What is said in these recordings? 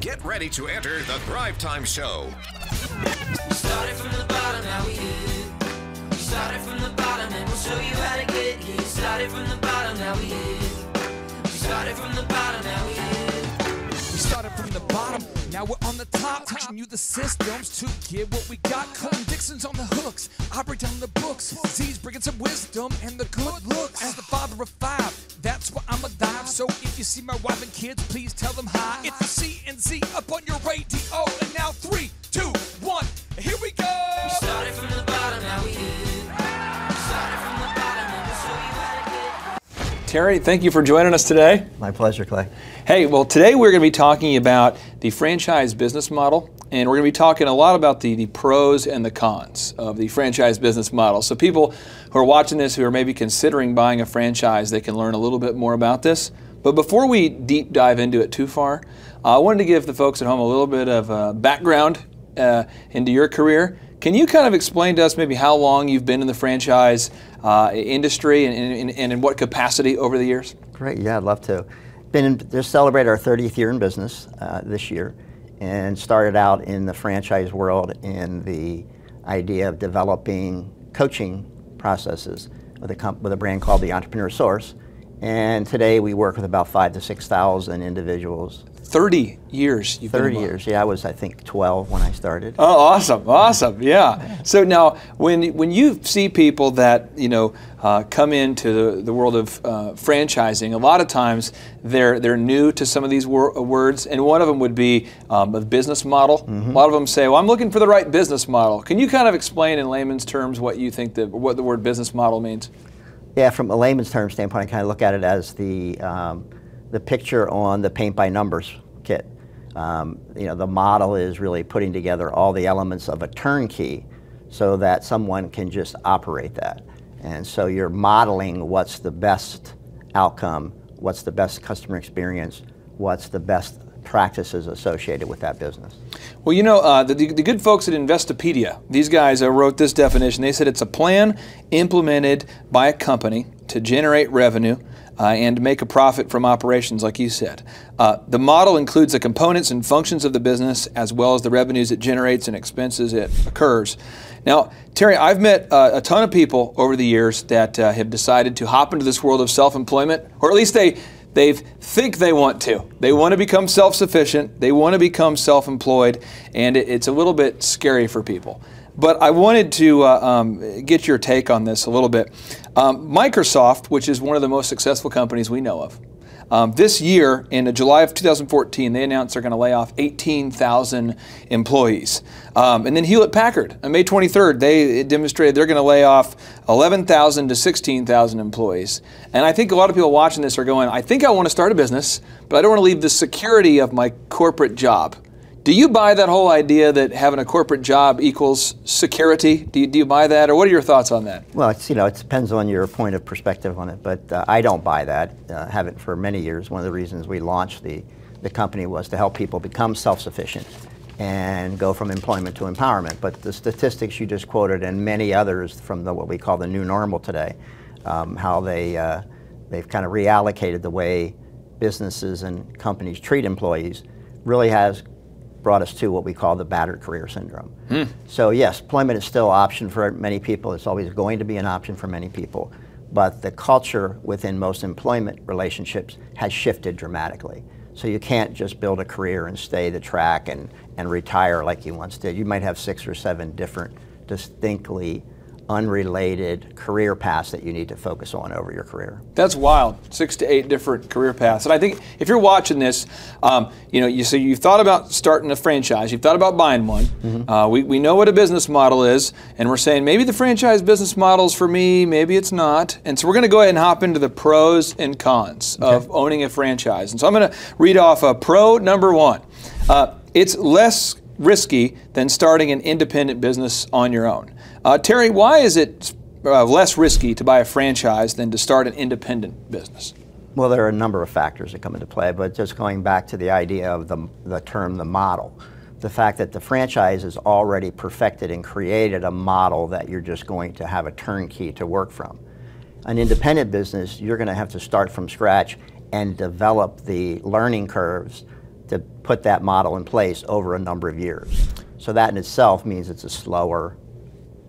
Get ready to enter the Thrive Time Show. We started from the bottom, now we here. We started from the bottom, and we'll show you how to get here. Started from the bottom, now we here. We started from the bottom, now we here. We started from the bottom, now we're on the top, teaching you the systems to get what we got. Cutting Dixon's on the hooks, I break down the books. Z's bringing some wisdom and the good looks. As the father of five, that's why I'm a dive. So if you see my wife and kids, please tell them hi. It's the C and Z up on your radio, and now three, two, one, here we go. We started from the bottom, now we here. Terry, thank you for joining us today. My pleasure, Clay. Hey, well, today we're going to be talking about the franchise business model, and we're going to be talking a lot about the, the pros and the cons of the franchise business model. So, people who are watching this who are maybe considering buying a franchise, they can learn a little bit more about this. But before we deep dive into it too far, I wanted to give the folks at home a little bit of uh, background uh, into your career. Can you kind of explain to us maybe how long you've been in the franchise uh, industry and, and, and in what capacity over the years? Great, yeah, I'd love to. Been in, just celebrated our 30th year in business uh, this year, and started out in the franchise world in the idea of developing coaching processes with a, with a brand called the Entrepreneur Source. And today we work with about five to six thousand individuals. 30 years you've 30 involved. years, yeah. I was I think 12 when I started. Oh, awesome, awesome, yeah. So now, when when you see people that you know uh, come into the, the world of uh, franchising, a lot of times they're they're new to some of these wor- words, and one of them would be um, a business model. A lot of them say, "Well, I'm looking for the right business model." Can you kind of explain in layman's terms what you think the what the word business model means? Yeah, from a layman's term standpoint, I kind of look at it as the um, the picture on the paint by numbers kit. Um, you know, the model is really putting together all the elements of a turnkey, so that someone can just operate that. And so you're modeling what's the best outcome, what's the best customer experience, what's the best practices associated with that business. Well, you know, uh, the, the good folks at Investopedia, these guys uh, wrote this definition. They said it's a plan implemented by a company to generate revenue uh, and make a profit from operations, like you said. Uh, the model includes the components and functions of the business, as well as the revenues it generates and expenses it occurs. Now, Terry, I've met uh, a ton of people over the years that uh, have decided to hop into this world of self-employment, or at least they they think they want to. They want to become self-sufficient. They want to become self-employed, and it, it's a little bit scary for people. But I wanted to uh, um, get your take on this a little bit. Um, Microsoft, which is one of the most successful companies we know of, um, this year, in July of 2014, they announced they're going to lay off 18,000 employees. Um, and then Hewlett Packard, on May 23rd, they demonstrated they're going to lay off 11,000 to 16,000 employees. And I think a lot of people watching this are going, I think I want to start a business, but I don't want to leave the security of my corporate job. Do you buy that whole idea that having a corporate job equals security? Do you, do you buy that, or what are your thoughts on that? Well, it's, you know, it depends on your point of perspective on it, but uh, I don't buy that. Uh, haven't for many years. One of the reasons we launched the, the company was to help people become self-sufficient and go from employment to empowerment. But the statistics you just quoted and many others from the, what we call the new normal today, um, how they, uh, they've kind of reallocated the way businesses and companies treat employees really has brought us to what we call the battered career syndrome. Hmm. So yes, employment is still an option for many people. It's always going to be an option for many people. But the culture within most employment relationships has shifted dramatically. So you can't just build a career and stay the track and, and retire like you once did. You might have six or seven different distinctly unrelated career paths that you need to focus on over your career. That's wild. Six to eight different career paths. And I think if you're watching this, um, you know, you so you've thought about starting a franchise, you've thought about buying one. Uh, we, we know what a business model is, and we're saying maybe the franchise business model is for me, maybe it's not. And so we're going to go ahead and hop into the pros and cons of owning a franchise. And so I'm going to read off a pro number one. Uh, it's less risky than starting an independent business on your own. Uh, Terry, why is it uh, less risky to buy a franchise than to start an independent business? Well, there are a number of factors that come into play, but just going back to the idea of the, the term the model, the fact that the franchise has already perfected and created a model that you're just going to have a turnkey to work from. An independent business, you're going to have to start from scratch and develop the learning curves to put that model in place over a number of years. So that in itself means it's a slower,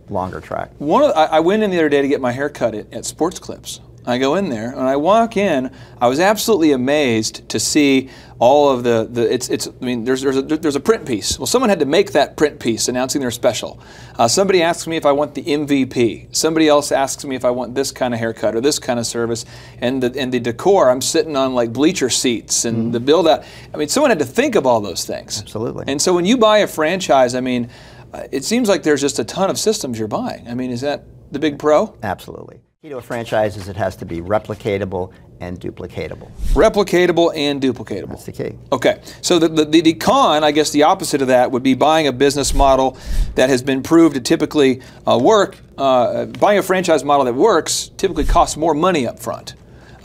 longer track. One of the, I, I went in the other day to get my hair cut at, at Sports Clips. I go in there and I walk in. I was absolutely amazed to see all of the, the it's it's. I mean, there's there's a, there's a print piece. Well, someone had to make that print piece announcing their special. Uh, somebody asks me if I want the MVP. Somebody else asks me if I want this kind of haircut or this kind of service. And the and the decor. I'm sitting on like bleacher seats and the build out. I mean, someone had to think of all those things. Absolutely. And so when you buy a franchise, I mean, it seems like there's just a ton of systems you're buying. I mean, is that the big pro? Absolutely. Key to a franchise is it has to be replicatable and duplicatable. Replicatable and duplicatable. That's the key. Okay, so the, the, the con, I guess the opposite of that would be buying a business model that has been proved to typically uh, work. Uh, buying a franchise model that works typically costs more money up front.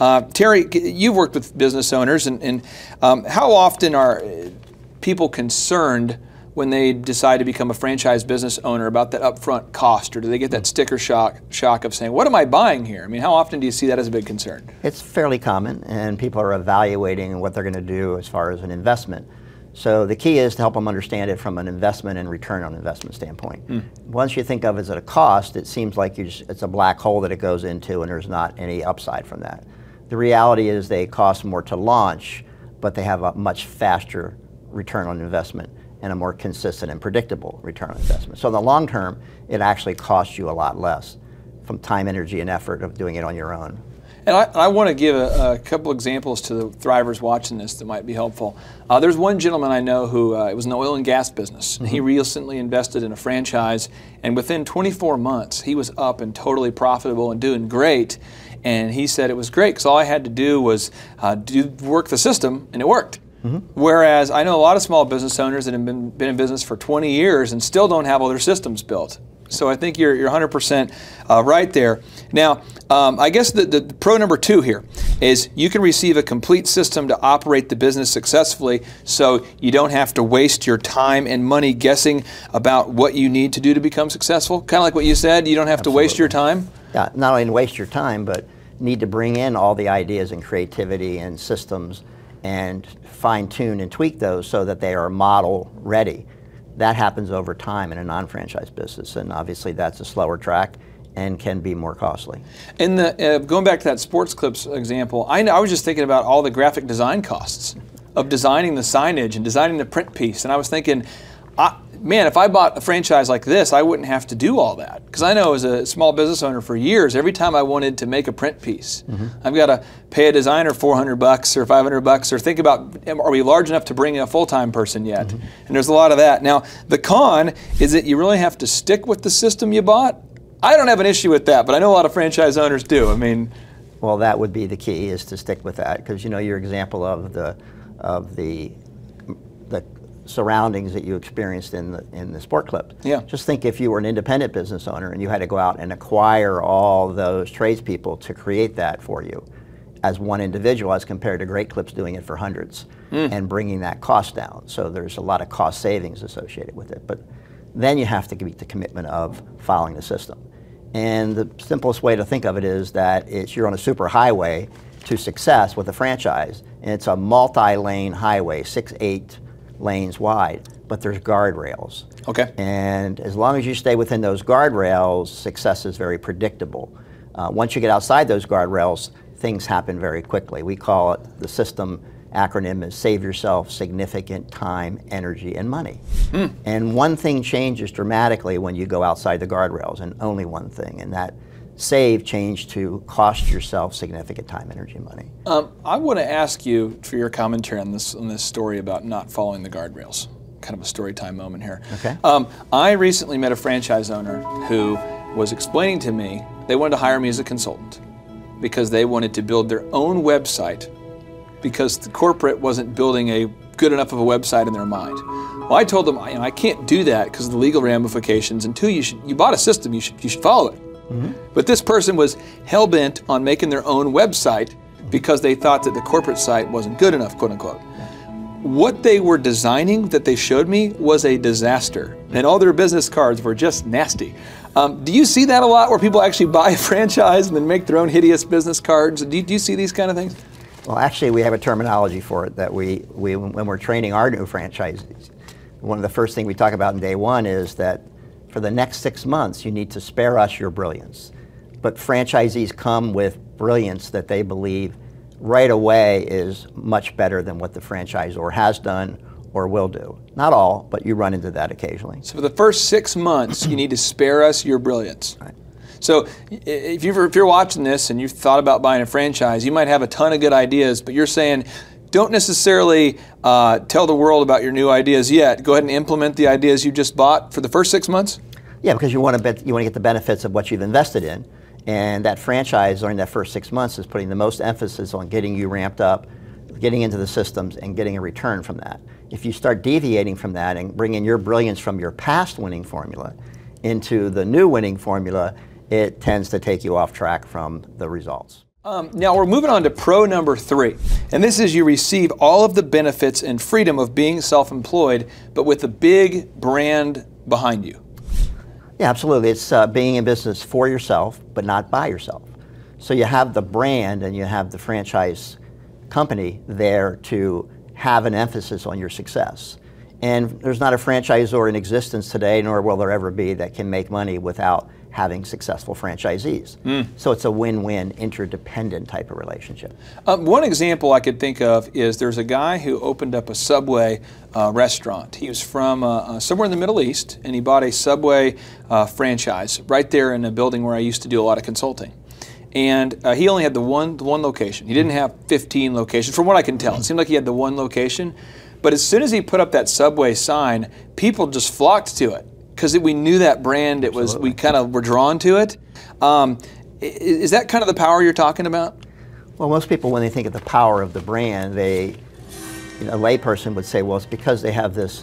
Uh, Terry, you've worked with business owners, and, and um, how often are people concerned when they decide to become a franchise business owner about that upfront cost, or do they get that hmm. sticker shock shock of saying, "What am I buying here?" I mean, how often do you see that as a big concern? It's fairly common, and people are evaluating what they're going to do as far as an investment. So the key is to help them understand it from an investment and return on investment standpoint. Hmm. Once you think of it as a cost, it seems like just, it's a black hole that it goes into, and there's not any upside from that. The reality is they cost more to launch, but they have a much faster return on investment and a more consistent and predictable return on investment. So in the long term, it actually costs you a lot less from time, energy, and effort of doing it on your own. And I, I want to give a, a couple examples to the thrivers watching this that might be helpful. Uh, there's one gentleman I know who uh, it was an oil and gas business. He recently invested in a franchise, and within 24 months, he was up and totally profitable and doing great. And he said it was great because all I had to do was uh, do work the system, and it worked. Whereas I know a lot of small business owners that have been, been in business for 20 years and still don't have all their systems built. So I think you're, you're 100% uh, right there. Now, um, I guess the, the pro number two here is you can receive a complete system to operate the business successfully so you don't have to waste your time and money guessing about what you need to do to become successful. Kind of like what you said, you don't have to waste your time. Yeah, not only waste your time, but need to bring in all the ideas and creativity and systems and fine tune and tweak those so that they are model ready. That happens over time in a non franchise business, and obviously that's a slower track and can be more costly. In the uh, going back to that sports clips example, I, I was just thinking about all the graphic design costs of designing the signage and designing the print piece, and I was thinking, I, man, if I bought a franchise like this, I wouldn't have to do all that because I know as a small business owner for years, every time I wanted to make a print piece, mm-hmm. I've got to pay a designer 400 bucks or 500 bucks, or think about are we large enough to bring in a full-time person yet? Mm-hmm. And there's a lot of that. Now, the con is that you really have to stick with the system you bought. I don't have an issue with that, but I know a lot of franchise owners do. I mean, Well, that would be the key is to stick with that because you know your example of the of the the surroundings that you experienced in the in the sport clip. Yeah. Just think if you were an independent business owner and you had to go out and acquire all those tradespeople to create that for you as one individual as compared to Great Clips doing it for hundreds hmm. and bringing that cost down. So there's a lot of cost savings associated with it. But then you have to meet the commitment of following the system. And the simplest way to think of it is that it's you're on a super highway to success with a franchise, and it's a multi-lane highway, six, eight lanes wide, but there's guardrails. Okay. And as long as you stay within those guardrails, success is very predictable. Uh, once you get outside those guardrails, things happen very quickly. We call it the system acronym is save yourself significant time, energy, and money. And one thing changes dramatically when you go outside the guardrails, and only one thing, and that save change to cost yourself significant time, energy, and money. Um, I want to ask you for your commentary on this on this story about not following the guardrails. Kind of a story time moment here. Okay. Um, I recently met a franchise owner who was explaining to me they wanted to hire me as a consultant because they wanted to build their own website because the corporate wasn't building a good enough of a website in their mind. Well, I told them I, you know, I can't do that because of the legal ramifications. And two, you should you bought a system, you should you should follow it. But this person was hell bent on making their own website because they thought that the corporate site wasn't good enough, quote unquote. What they were designing that they showed me was a disaster, and all their business cards were just nasty. Um, do you see that a lot where people actually buy a franchise and then make their own hideous business cards? Do you, do you see these kind of things? Well, actually, we have a terminology for it that we, we when we're training our new franchisees, one of the first things we talk about in day one is that for the next six months, you need to spare us your brilliance. But franchisees come with brilliance that they believe right away is much better than what the franchisor has done or will do. Not all, but you run into that occasionally. So for the first six months, you need to spare us your brilliance. Right. So if you're, if you're watching this and you've thought about buying a franchise, you might have a ton of good ideas, but you're saying, don't necessarily uh, tell the world about your new ideas yet. Go ahead and implement the ideas you just bought for the first six months. Yeah, because you want to bet, you want to get the benefits of what you've invested in, and that franchise during that first six months is putting the most emphasis on getting you ramped up, getting into the systems, and getting a return from that. If you start deviating from that and bringing your brilliance from your past winning formula into the new winning formula, it tends to take you off track from the results. Um, now we're moving on to pro number three. And this is you receive all of the benefits and freedom of being self employed, but with a big brand behind you. Yeah, absolutely. It's uh, being in business for yourself, but not by yourself. So you have the brand and you have the franchise company there to have an emphasis on your success. And there's not a franchisor in existence today, nor will there ever be, that can make money without having successful franchisees. Mm. So it's a win-win, interdependent type of relationship. Um, one example I could think of is there's a guy who opened up a Subway uh, restaurant. He was from uh, uh, somewhere in the Middle East, and he bought a Subway uh, franchise right there in a building where I used to do a lot of consulting. And uh, he only had the one, the one location. He didn't have 15 locations, from what I can tell. It seemed like he had the one location. But as soon as he put up that Subway sign, people just flocked to it because we knew that brand. It Absolutely. was we kind of were drawn to it. Um, is that kind of the power you're talking about? Well, most people, when they think of the power of the brand, they, you know, a layperson would say, well, it's because they have this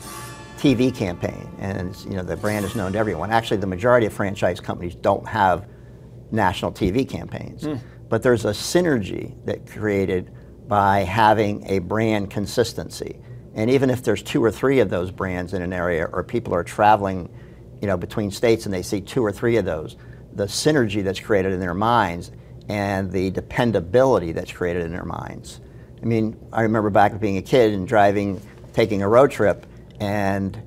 TV campaign, and you know the brand is known to everyone. Actually, the majority of franchise companies don't have national TV campaigns, mm. but there's a synergy that created by having a brand consistency. And even if there's two or three of those brands in an area, or people are traveling, you know, between states and they see two or three of those, the synergy that's created in their minds and the dependability that's created in their minds. I mean, I remember back being a kid and driving, taking a road trip, and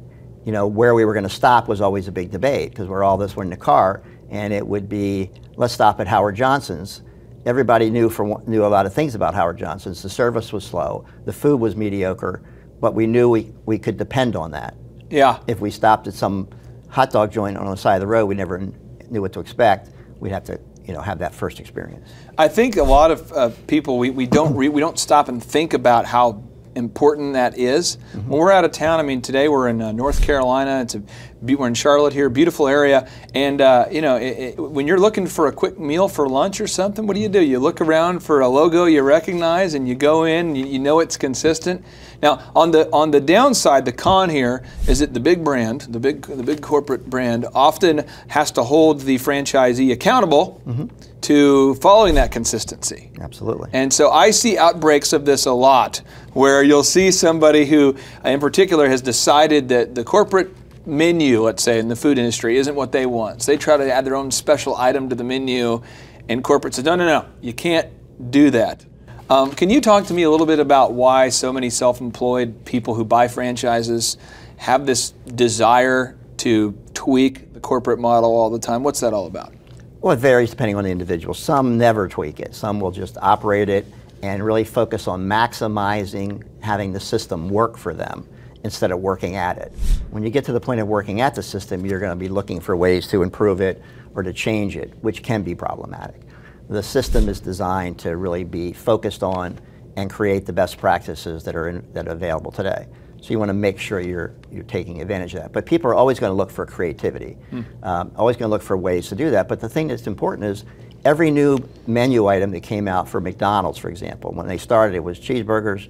you know where we were going to stop was always a big debate because we're all this were in the car, and it would be let's stop at Howard Johnson's. Everybody knew from knew a lot of things about Howard Johnson's. The service was slow, the food was mediocre, but we knew we, we could depend on that. Yeah. If we stopped at some hot dog joint on the side of the road, we never knew what to expect. We'd have to, you know, have that first experience. I think a lot of uh, people we, we don't re, we don't stop and think about how important that is. Mm-hmm. When we're out of town, I mean, today we're in uh, North Carolina. It's a we're in Charlotte here, beautiful area. And uh, you know, it, it, when you're looking for a quick meal for lunch or something, what do you do? You look around for a logo you recognize, and you go in. You, you know it's consistent. Now, on the on the downside, the con here is that the big brand, the big the big corporate brand, often has to hold the franchisee accountable. Mm-hmm to following that consistency. Absolutely. And so I see outbreaks of this a lot where you'll see somebody who, in particular, has decided that the corporate menu, let's say, in the food industry isn't what they want. So they try to add their own special item to the menu, and corporate says, no, no, no, you can't do that. Um, can you talk to me a little bit about why so many self employed people who buy franchises have this desire to tweak the corporate model all the time? What's that all about? Well, it varies depending on the individual. Some never tweak it. Some will just operate it and really focus on maximizing having the system work for them instead of working at it. When you get to the point of working at the system, you're going to be looking for ways to improve it or to change it, which can be problematic. The system is designed to really be focused on and create the best practices that are, in, that are available today. So you want to make sure you're you're taking advantage of that. But people are always going to look for creativity, mm. um, always going to look for ways to do that. But the thing that's important is every new menu item that came out for McDonald's, for example, when they started, it was cheeseburgers,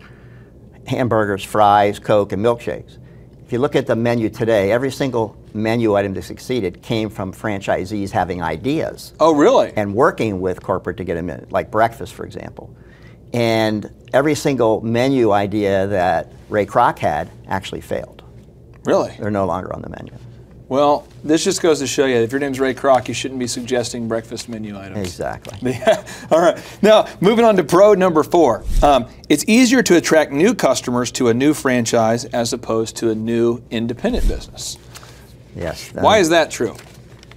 hamburgers, fries, Coke, and milkshakes. If you look at the menu today, every single menu item that succeeded came from franchisees having ideas. Oh, really? And working with corporate to get them in, like breakfast, for example. And every single menu idea that Ray Kroc had actually failed. Really? They're no longer on the menu. Well, this just goes to show you if your name's Ray Kroc, you shouldn't be suggesting breakfast menu items. Exactly. All right. Now, moving on to pro number four. Um, it's easier to attract new customers to a new franchise as opposed to a new independent business. Yes. Why um, is that true?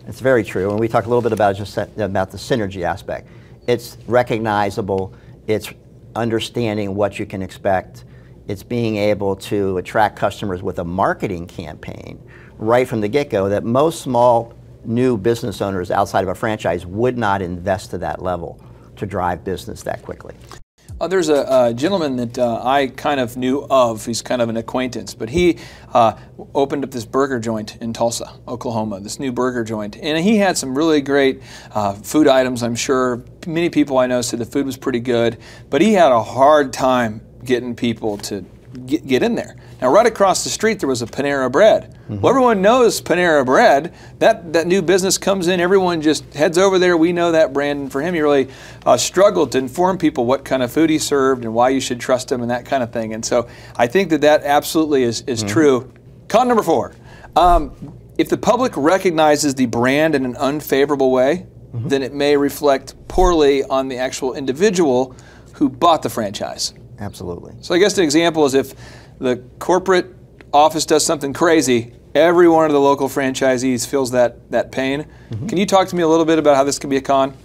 It's very true, and we talk a little bit about just about the synergy aspect. It's recognizable. It's understanding what you can expect. It's being able to attract customers with a marketing campaign right from the get-go that most small new business owners outside of a franchise would not invest to that level to drive business that quickly. Uh, there's a, a gentleman that uh, I kind of knew of. He's kind of an acquaintance, but he uh, opened up this burger joint in Tulsa, Oklahoma, this new burger joint. And he had some really great uh, food items, I'm sure. Many people I know said the food was pretty good, but he had a hard time getting people to get, get in there. Now, right across the street, there was a Panera Bread. Mm-hmm. Well, everyone knows Panera Bread. That that new business comes in, everyone just heads over there. We know that brand, and for him, he really uh, struggled to inform people what kind of food he served and why you should trust him and that kind of thing. And so, I think that that absolutely is is mm-hmm. true. Con number four: um, if the public recognizes the brand in an unfavorable way, mm-hmm. then it may reflect poorly on the actual individual who bought the franchise. Absolutely. So I guess the example is if the corporate office does something crazy, every one of the local franchisees feels that, that pain. Mm-hmm. Can you talk to me a little bit about how this can be a con?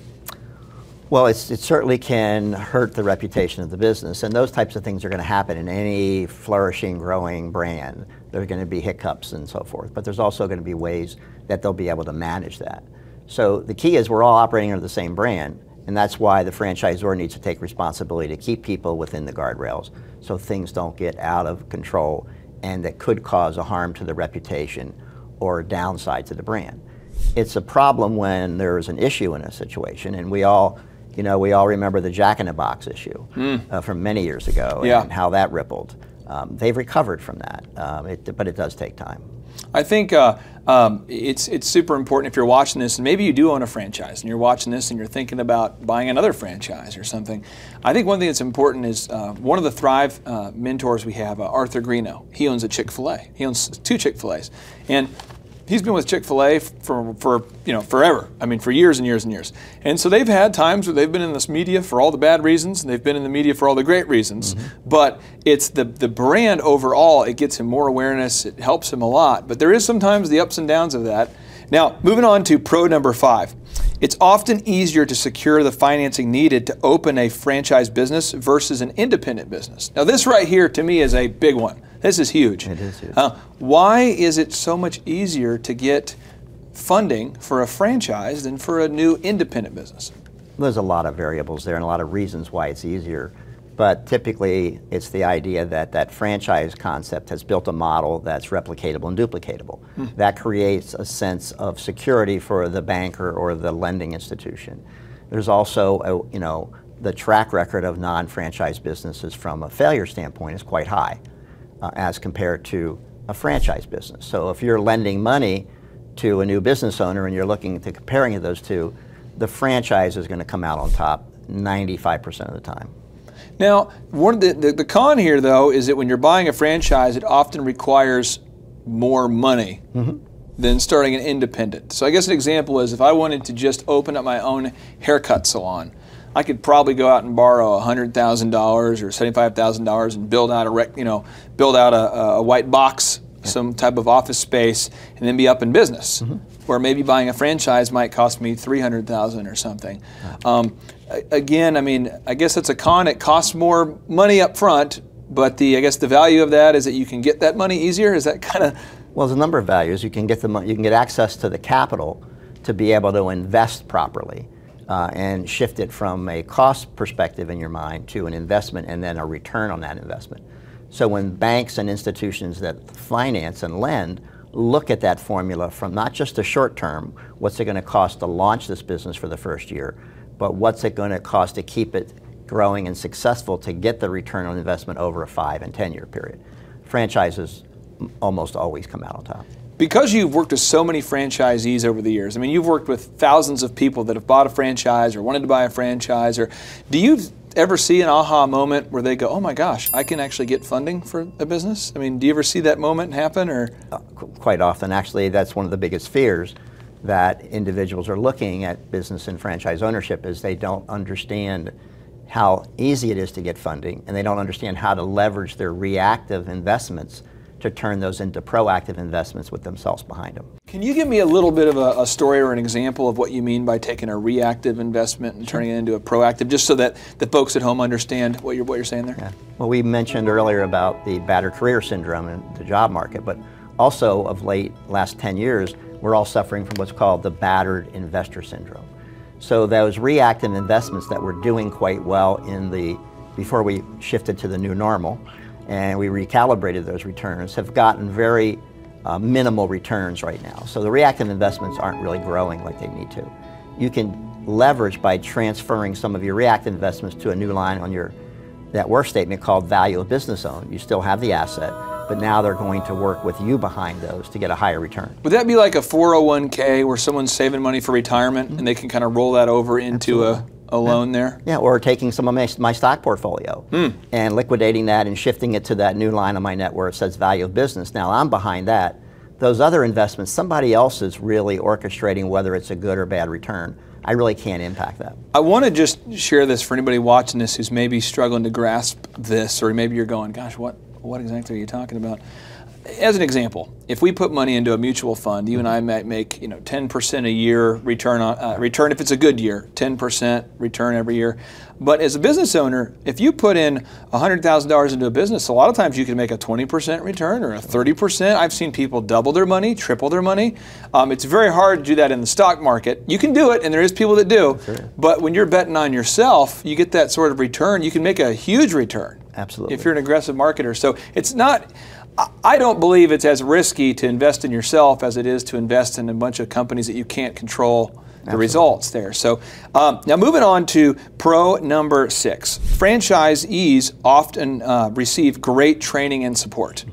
Well, it certainly can hurt the reputation of the business, and those types of things are going to happen in any flourishing, growing brand. There are going to be hiccups and so forth, but there's also going to be ways that they'll be able to manage that. So the key is we're all operating under the same brand, and that's why the franchisor needs to take responsibility to keep people within the guardrails so things don't get out of control and that could cause a harm to the reputation or downside to the brand. It's a problem when there's an issue in a situation, and we all, you know, we all remember the Jack in the Box issue mm. uh, from many years ago yeah. and how that rippled. Um, they've recovered from that, um, it, but it does take time. I think uh, um, it's it's super important if you're watching this, and maybe you do own a franchise, and you're watching this, and you're thinking about buying another franchise or something. I think one thing that's important is uh, one of the Thrive uh, mentors we have, uh, Arthur Greeno. He owns a Chick Fil A. He owns two Chick Fil A's, and he's been with Chick Fil A for for you know forever. I mean, for years and years and years. And so they've had times where they've been in this media for all the bad reasons, and they've been in the media for all the great reasons. Mm-hmm. But it's the the brand overall. It gets him more awareness. It helps him a lot. But there is sometimes the ups and downs of that. Now, moving on to pro number five. It's often easier to secure the financing needed to open a franchise business versus an independent business. Now, this right here to me is a big one. This is huge. It is huge. Uh, why is it so much easier to get funding for a franchise than for a new independent business? There's a lot of variables there and a lot of reasons why it's easier. But typically, it's the idea that that franchise concept has built a model that's replicatable and duplicatable. Hmm. That creates a sense of security for the banker or the lending institution. There's also, a, you know, the track record of non-franchise businesses from a failure standpoint is quite high uh, as compared to a franchise business. So if you're lending money to a new business owner and you're looking to comparing those two, the franchise is going to come out on top 95% of the time. Now, one of the, the, the, con here, though, is that when you're buying a franchise, it often requires more money mm-hmm. than starting an independent. So I guess an example is if I wanted to just open up my own haircut salon, I could probably go out and borrow hundred thousand dollars or seventy-five thousand dollars and build out a rec, you know build out a, a white box, yeah. some type of office space, and then be up in business. Mm-hmm. Where maybe buying a franchise might cost me three hundred thousand or something. Um, again, I mean, I guess it's a con. It costs more money up front, but the I guess the value of that is that you can get that money easier. Is that kind of well, there's a number of values. You can get the you can get access to the capital to be able to invest properly uh, and shift it from a cost perspective in your mind to an investment and then a return on that investment. So when banks and institutions that finance and lend look at that formula from not just the short term, what's it going to cost to launch this business for the first year, but what's it going to cost to keep it growing and successful to get the return on investment over a five and 10 year period. Franchises almost always come out on top. Because you've worked with so many franchisees over the years, I mean, you've worked with thousands of people that have bought a franchise or wanted to buy a franchise, or do you ever see an aha moment where they go, "Oh my gosh, I can actually get funding for a business"? I mean, do you ever see that moment happen, or? Uh, quite often, actually, that's one of the biggest fears that individuals are looking at business and franchise ownership is they don't understand how easy it is to get funding, and they don't understand how to leverage their reactive investments to turn those into proactive investments with themselves behind them. Can you give me a little bit of a, a, story or an example of what you mean by taking a reactive investment and turning it into a proactive, just so that the folks at home understand what you're what you're saying there? Yeah. Well, we mentioned earlier about the battered career syndrome in the job market, but also of late, last 10 years, we're all suffering from what's called the battered investor syndrome. So those reactive investments that were doing quite well in the before we shifted to the new normal and we recalibrated those returns have gotten very uh, minimal returns right now. So the reactive investments aren't really growing like they need to. You can leverage by transferring some of your reactive investments to a new line on your that worth statement called value of business owned. You still have the asset, but now they're going to work with you behind those to get a higher return. Would that be like a 401k where someone's saving money for retirement mm-hmm. and they can kind of roll that over into Absolutely. a, a loan yeah. there? Yeah, or taking some of my, my stock portfolio mm. and liquidating that and shifting it to that new line on my net worth says value of business. Now I'm behind that. Those other investments, somebody else is really orchestrating whether it's a good or bad return. I really can't impact that. I want to just share this for anybody watching this who's maybe struggling to grasp this, or maybe you're going, gosh, what, what exactly are you talking about? As an example, if we put money into a mutual fund, you and I might make you know 10% a year return on uh, return if it's a good year, 10% return every year. But as a business owner, if you put in $100,000 into a business, a lot of times you can make a 20% return or a 30%. I've seen people double their money, triple their money. Um, it's very hard to do that in the stock market. You can do it, and there is people that do. But when you're betting on yourself, you get that sort of return. You can make a huge return. Absolutely. If you're an aggressive marketer. So it's not, I don't believe it's as risky to invest in yourself as it is to invest in a bunch of companies that you can't control the Absolutely. results there. So um, now moving on to pro number six. Franchisees often uh, receive great training and support.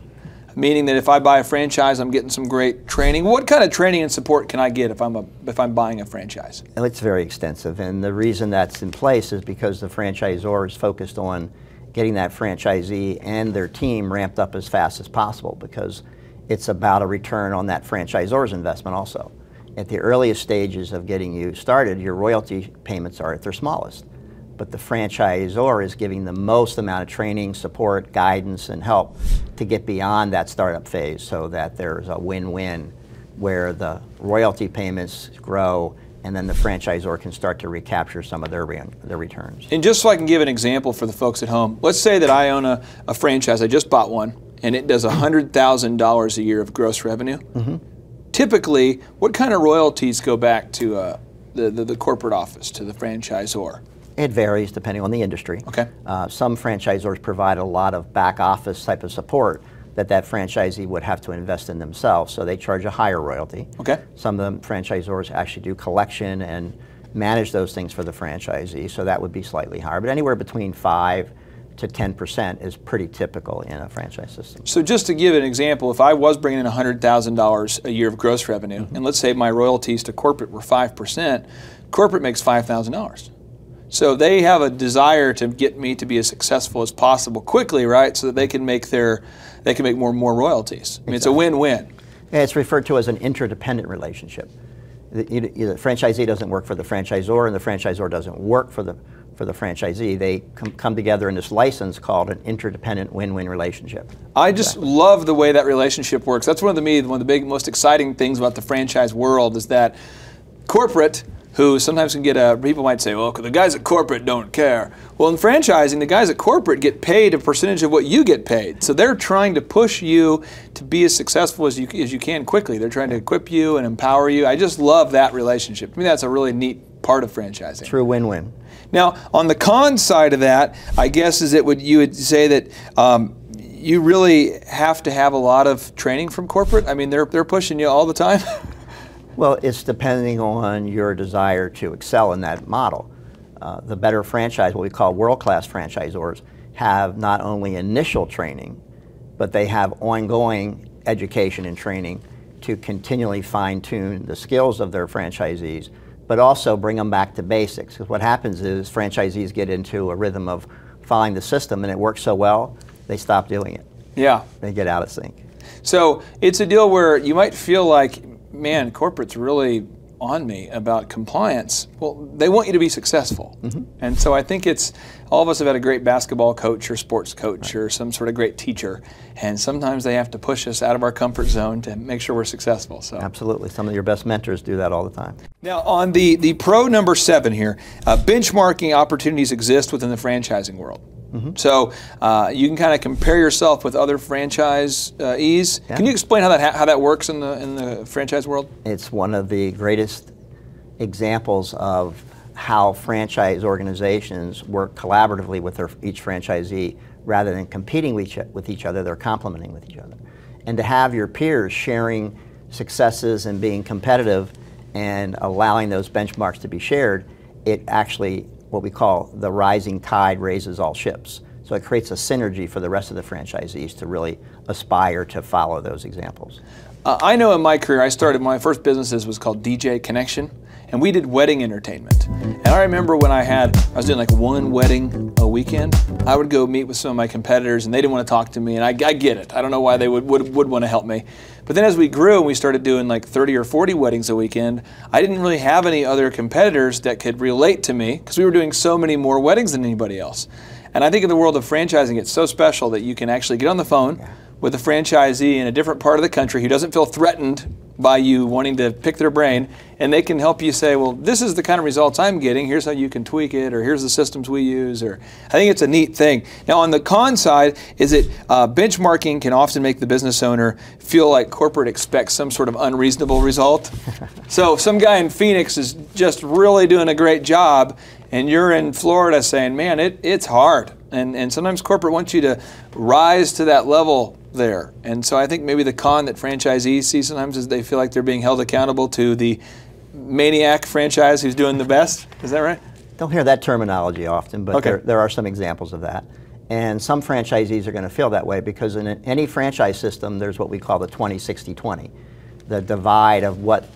Meaning that if I buy a franchise, I'm getting some great training. What kind of training and support can I get if I'm a, if I'm buying a franchise? It's very extensive, and the reason that's in place is because the franchisor is focused on getting that franchisee and their team ramped up as fast as possible because it's about a return on that franchisor's investment also. At the earliest stages of getting you started, your royalty payments are at their smallest. But the franchisor is giving the most amount of training, support, guidance, and help to get beyond that startup phase so that there's a win-win where the royalty payments grow and then the franchisor can start to recapture some of their, re their returns. And just so I can give an example for the folks at home, let's say that I own a, a franchise, I just bought one, and it does $100,000 a year of gross revenue. Mm -hmm. Typically, what kind of royalties go back to uh, the, the, the, corporate office, to the franchisor? It varies depending on the industry. Okay. Uh, some franchisors provide a lot of back office type of support that that franchisee would have to invest in themselves. So they charge a higher royalty. Okay. Some of the franchisors actually do collection and manage those things for the franchisee, so that would be slightly higher. But anywhere between five to 10% is pretty typical in a franchise system. So just to give an example, if I was bringing in $100,000 a year of gross revenue, mm -hmm. and let's say my royalties to corporate were 5%, corporate makes $5,000. So they have a desire to get me to be as successful as possible quickly, right? So that they can make their they can make more and more royalties. I mean, exactly. it's a win-win. Yeah, it's referred to as an interdependent relationship. The, the, franchisee doesn't work for the franchisor, and the franchisor doesn't work for the for the franchisee. They com come together in this license called an interdependent win-win relationship. I just exactly. love the way that relationship works. That's one of the me one of the big most exciting things about the franchise world is that corporate who sometimes can get a, people might say, well, the guys at corporate don't care. Well, in franchising, the guys at corporate get paid a percentage of what you get paid. So they're trying to push you to be as successful as you, as you can quickly. They're trying to equip you and empower you. I just love that relationship. To me, that's a really neat part of franchising. True win-win. Now, on the con side of that, I guess is it would you would say that um, you really have to have a lot of training from corporate. I mean, they're they're pushing you all the time. Well, it's depending on your desire to excel in that model. Uh, the better franchise, what we call world-class franchisors, have not only initial training, but they have ongoing education and training to continually fine tune the skills of their franchisees, but also bring them back to basics. Because what happens is franchisees get into a rhythm of following the system and it works so well, they stop doing it. Yeah. They get out of sync. So it's a deal where you might feel like, man, corporate's really on me about compliance. Well, they want you to be successful. Mm-hmm. And so I think it's all of us have had a great basketball coach or sports coach or some sort of great teacher. And sometimes they have to push us out of our comfort zone to make sure we're successful. So Absolutely. Some of your best mentors do that all the time. now on the, the pro number seven here, uh, benchmarking opportunities exist within the franchising world. So uh, you can kind of compare yourself with other franchisees. Yeah. Can you explain how that ha- how that works in the in the franchise world? It's one of the greatest examples of how franchise organizations work collaboratively with their, each franchisee rather than competing with each, with each other, they're complementing with each other. And to have your peers sharing successes and being competitive and allowing those benchmarks to be shared, it actually, what we call the rising tide raises all ships. So it creates a synergy for the rest of the franchisees to really aspire to follow those examples. Uh, I know in my career, I started my first businesses was called DJ Connection, and we did wedding entertainment. And I remember when I had, I was doing like one wedding a weekend. I would go meet with some of my competitors, and they didn't want to talk to me. And I, I get it. I don't know why they would, would would want to help me. But then as we grew and we started doing like 30 or 40 weddings a weekend, I didn't really have any other competitors that could relate to me because we were doing so many more weddings than anybody else. And I think in the world of franchising, it's so special that you can actually get on the phone with a franchisee in a different part of the country who doesn't feel threatened by you wanting to pick their brain, and they can help you say, well, this is the kind of results I'm getting. Here's how you can tweak it, or here's the systems we use. Or I think it's a neat thing. Now, on the con side, is that uh, benchmarking can often make the business owner feel like corporate expects some sort of unreasonable result. so, if some guy in Phoenix is just really doing a great job, and you're in Florida saying, man, it, it's hard. And, and sometimes corporate wants you to rise to that level there. And so I think maybe the con that franchisees see sometimes is they feel like they're being held accountable to the maniac franchise who's doing the best. Is that right? Don't hear that terminology often, but Okay. there, there are some examples of that. And some franchisees are going to feel that way because in any franchise system, there's what we call the 20 60 20, the divide of what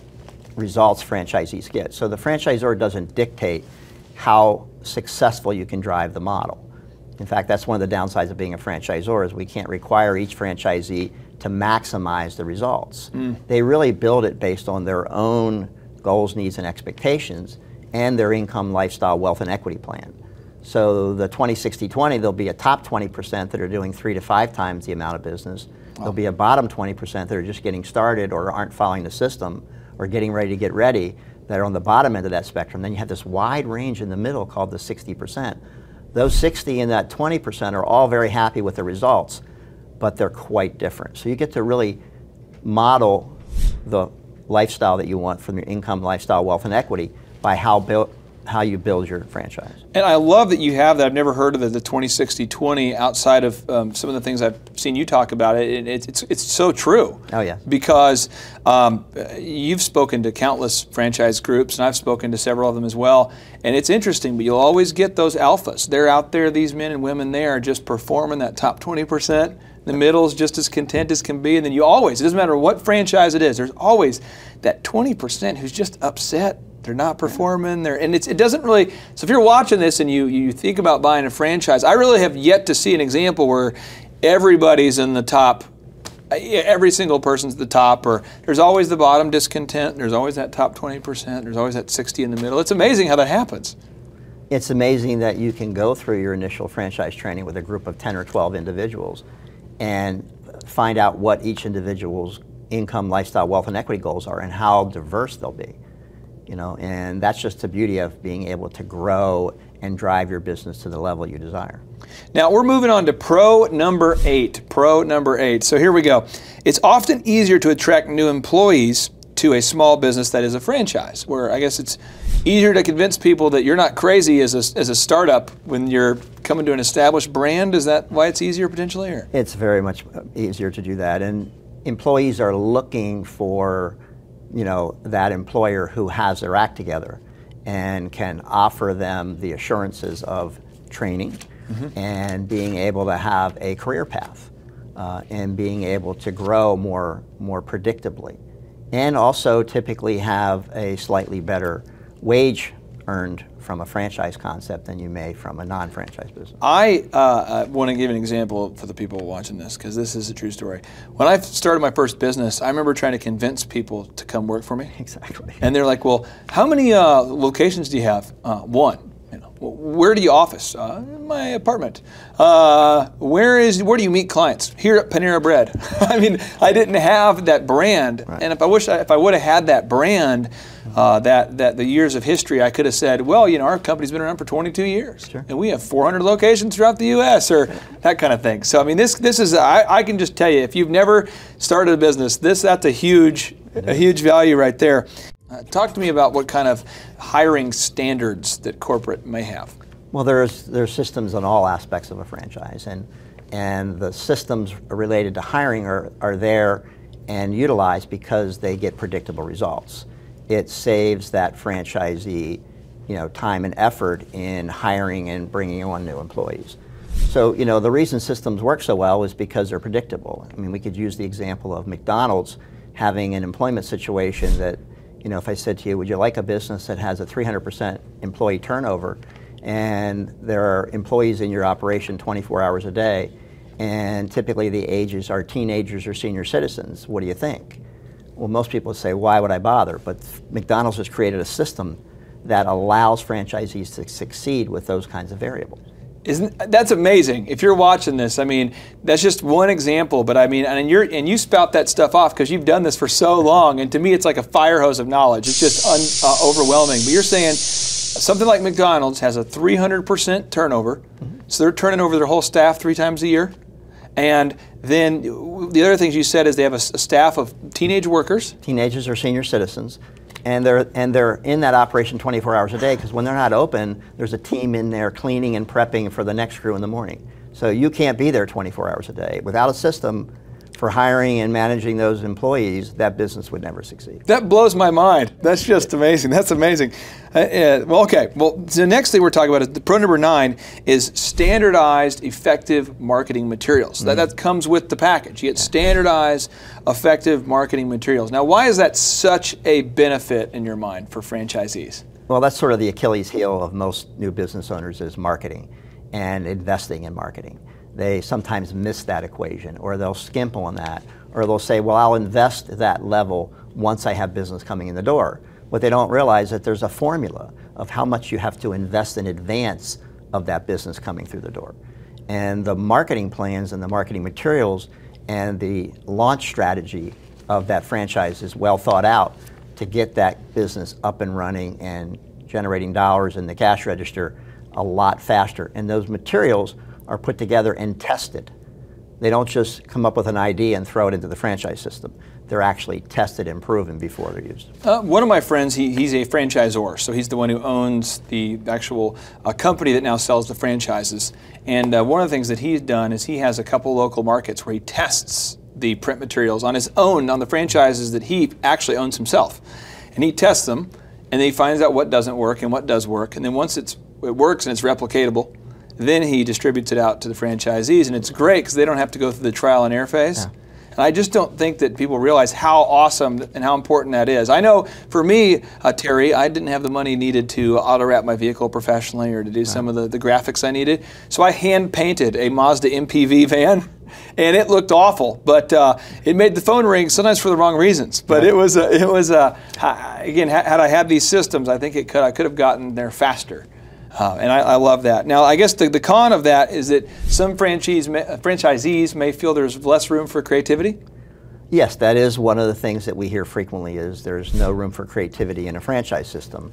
results franchisees get. So the franchisor doesn't dictate how successful you can drive the model. In fact, that's one of the downsides of being a franchisor is we can't require each franchisee to maximize the results. Mm. They really build it based on their own goals, needs, and expectations and their income, lifestyle, wealth, and equity plan. So the 20 60 20, there'll be a top 20% that are doing three to five times the amount of business. There'll be a bottom 20% that are just getting started or aren't following the system or getting ready to get ready that are on the bottom end of that spectrum. Then you have this wide range in the middle called the 60%. Those 60 and that 20% are all very happy with the results, but they're quite different. So you get to really model the lifestyle that you want from your income, lifestyle, wealth, and equity by how how you build your franchise. And I love that you have that. I've never heard of the, the 20 60 20 outside of um, some of the things I've seen you talk about. It, it, it's, it's, it's so true. Oh, yeah. Because um, you've spoken to countless franchise groups, and I've spoken to several of them as well. And it's interesting, but you'll always get those alphas. They're out there, these men and women they are just performing that top 20%. The middle's just as content as can be. And then you always, it doesn't matter what franchise it is, there's always that 20% who's just upset they're not performing. They're, and it doesn't really. So if you're watching this and you you think about buying a franchise, I really have yet to see an example where everybody's in the top. Every single person's at the top, or there's always the bottom discontent. There's always that top 20%. There's always that 60 in the middle. It's amazing how that happens. It's amazing that you can go through your initial franchise training with a group of 10 or 12 individuals and find out what each individual's income, lifestyle, wealth, and equity goals are and how diverse they'll be. You know, and that's just the beauty of being able to grow and drive your business to the level you desire. Now we're moving on to pro number eight. Pro number eight. So here we go. It's often easier to attract new employees to a small business that is a franchise, where I guess it's easier to convince people that you're not crazy as a, as a startup when you're coming to an established brand. Is that why it's easier potentially? Or? It's very much easier to do that, and employees are looking for, you know, that employer who has their act together and can offer them the assurances of training and being able to have a career path uh, and being able to grow more more predictably. and also typically have a slightly better wage earned from a franchise concept than you may from a non-franchise business. I uh, want to give an example for the people watching this because this is a true story. When I started my first business, I remember trying to convince people to come work for me. Exactly. And they're like, "Well, how many uh, locations do you have?" Uh, one. You know, "Well, where do you office? Uh, my apartment. Uh, where is? Where do you meet clients? Here at Panera Bread. I mean, I didn't have that brand, and if I wish, I, if I would have had that brand, uh, that that the years of history, I could have said, well, you know, our company's been around for 22 years, and we have 400 locations throughout the U.S. or that kind of thing. So, I mean, this this is I, I can just tell you, if you've never started a business, this that's a huge a huge value right there. Uh, talk to me about what kind of hiring standards that corporate may have. Well, there's there's systems on all aspects of a franchise, and and the systems related to hiring are, are there and utilized because they get predictable results. It saves that franchisee, you know, time and effort in hiring and bringing on new employees. So, you know, the reason systems work so well is because they're predictable. I mean, we could use the example of McDonald's having an employment situation that, you know, if I said to you, would you like a business that has a 300% employee turnover and there are employees in your operation 24 hours a day and typically the ages are teenagers or senior citizens, what do you think? Well, most people would say, why would I bother? But McDonald's has created a system that allows franchisees to succeed with those kinds of variables. Isn't that's amazing? If you're watching this, I mean, that's just one example. But I mean, and you're and you spout that stuff off because you've done this for so long, and to me, it's like a fire hose of knowledge. It's just un, uh, overwhelming. But you're saying something like McDonald's has a 300% turnover, mm-hmm. so they're turning over their whole staff three times a year, and then the other things you said is they have a, a staff of teenage workers. Teenagers or senior citizens and they're and they're in that operation 24 hours a day because when they're not open, there's a team in there cleaning and prepping for the next crew in the morning. So you can't be there 24 hours a day without a system for hiring and managing those employees. That business would never succeed. That blows my mind. That's just amazing. That's amazing. Uh, uh, well, okay. Well, the next thing we're talking about is the pro number nine is standardized, effective marketing materials. Mm-hmm. That, that comes with the package. You get standardized, effective marketing materials. Now, why is that such a benefit in your mind for franchisees? Well, that's sort of the Achilles heel of most new business owners is marketing and investing in marketing. They sometimes miss that equation or they'll skimp on that or they'll say, well, I'll invest that level once I have business coming in the door. What they don't realize is that there's a formula of how much you have to invest in advance of that business coming through the door. And the marketing plans and the marketing materials and the launch strategy of that franchise is well thought out to get that business up and running and generating dollars in the cash register a lot faster. And those materials are put together and tested. They don't just come up with an idea and throw it into the franchise system. They're actually tested and proven before they're used. Uh, one of my friends, he, he's a franchisor, so he's the one who owns the actual uh, company that now sells the franchises. And uh, one of the things that he's done is he has a couple local markets where he tests the print materials on his own on the franchises that he actually owns himself. And he tests them, and then he finds out what doesn't work and what does work. And then once it's, it works and it's replicatable, then he distributes it out to the franchisees, and it's great because they don't have to go through the trial and error phase. Yeah. And I just don't think that people realize how awesome and how important that is. I know for me, uh, Terry, I didn't have the money needed to auto wrap my vehicle professionally or to do right. some of the, the graphics I needed. So I hand painted a Mazda MPV van. And it looked awful, but uh, it made the phone ring sometimes for the wrong reasons. But right. it was, a, it was a, again, had I had these systems, I think it could I could have gotten there faster. Uh, and I, I, love that. Now, I guess the, the con of that is that some franchise, franchisees may feel there's less room for creativity. Yes, that is one of the things that we hear frequently is there's no room for creativity in a franchise system.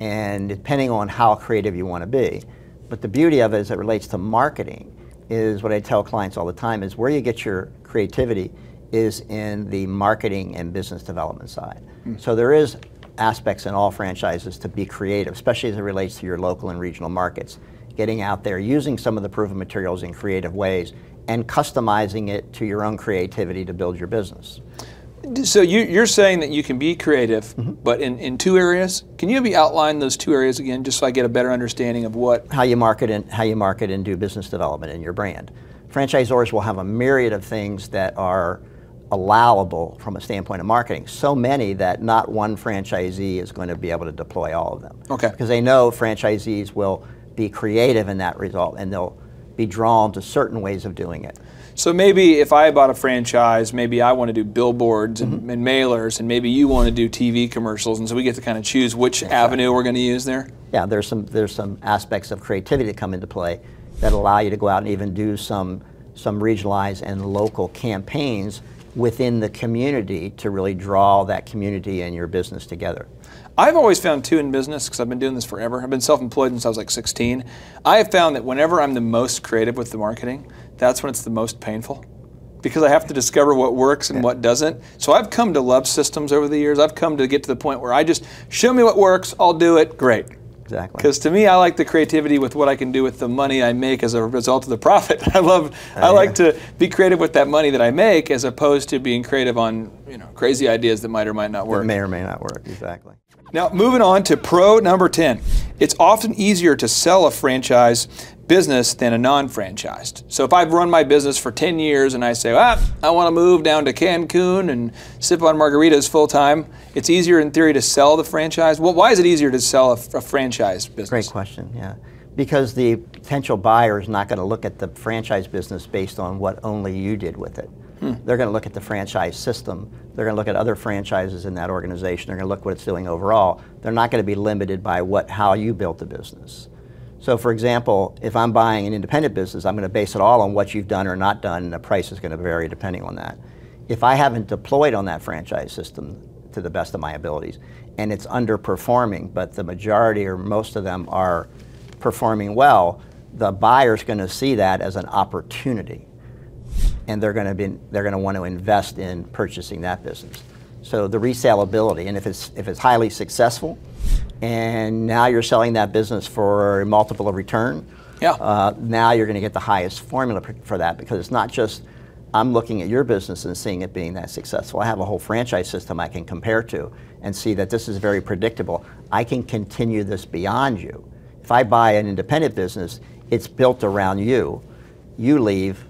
And depending on how creative you want to be. But the beauty of it as it relates to marketing is what I tell clients all the time is where you get your creativity is in the marketing and business development side. Mm. So there is aspects in all franchises to be creative, especially as it relates to your local and regional markets. Getting out there, using some of the proven materials in creative ways, and customizing it to your own creativity to build your business. So you, are saying that you can be creative, mm-hmm. but in, in two areas. Can you maybe outline those two areas again, just so I get a better understanding of what how you market and how you market and do business development in your brand. Franchisors will have a myriad of things that are allowable from a standpoint of marketing. So many that not one franchisee is going to be able to deploy all of them. Okay. Because they know franchisees will be creative in that result and they'll be drawn to certain ways of doing it. So maybe if I bought a franchise, maybe I want to do billboards and, mm-hmm. and mailers, and maybe you want to do TV commercials, and so we get to kind of choose which avenue we're going to use there. Yeah, there's some there's some aspects of creativity that come into play that allow you to go out and even do some some regionalized and local campaigns within the community to really draw that community and your business together. I've always found too in business because I've been doing this forever. I've been self-employed since I was like 16. I have found that whenever I'm the most creative with the marketing, that's when it's the most painful because I have to discover what works and what doesn't. So I've come to love systems over the years. I've come to get to the point where I just show me what works, I'll do it, great. Exactly. Because to me, I like the creativity with what I can do with the money I make as a result of the profit. I love, I like to be creative with that money that I make, as opposed to being creative on you know crazy ideas that might or might not work. may or may not work, exactly. Now, moving on to pro number 10. It's often easier to sell a franchise business than a non franchised. So, if I've run my business for 10 years and I say, ah, I want to move down to Cancun and sip on margaritas full time, it's easier in theory to sell the franchise. Well, why is it easier to sell a, a franchise business? Great question, yeah. Because the potential buyer is not going to look at the franchise business based on what only you did with it. They're going to look at the franchise system. They're going to look at other franchises in that organization. They're going to look what it's doing overall. They're not going to be limited by what how you built the business. So, for example, if I'm buying an independent business, I'm going to base it all on what you've done or not done, and the price is going to vary depending on that. If I haven't deployed on that franchise system to the best of my abilities, and it's underperforming, but the majority or most of them are performing well, the buyer's going to see that as an opportunity, and they're going to be they're going to want to invest in purchasing that business. So the resaleability, and if it's if it's highly successful, and now you're selling that business for a multiple of return, Yeah. uh, now you're going to get the highest formula for that because it's not just I'm looking at your business and seeing it being that successful. I have a whole franchise system I can compare to and see that this is very predictable. I can continue this beyond you. If I buy an independent business, it's built around you. You leave,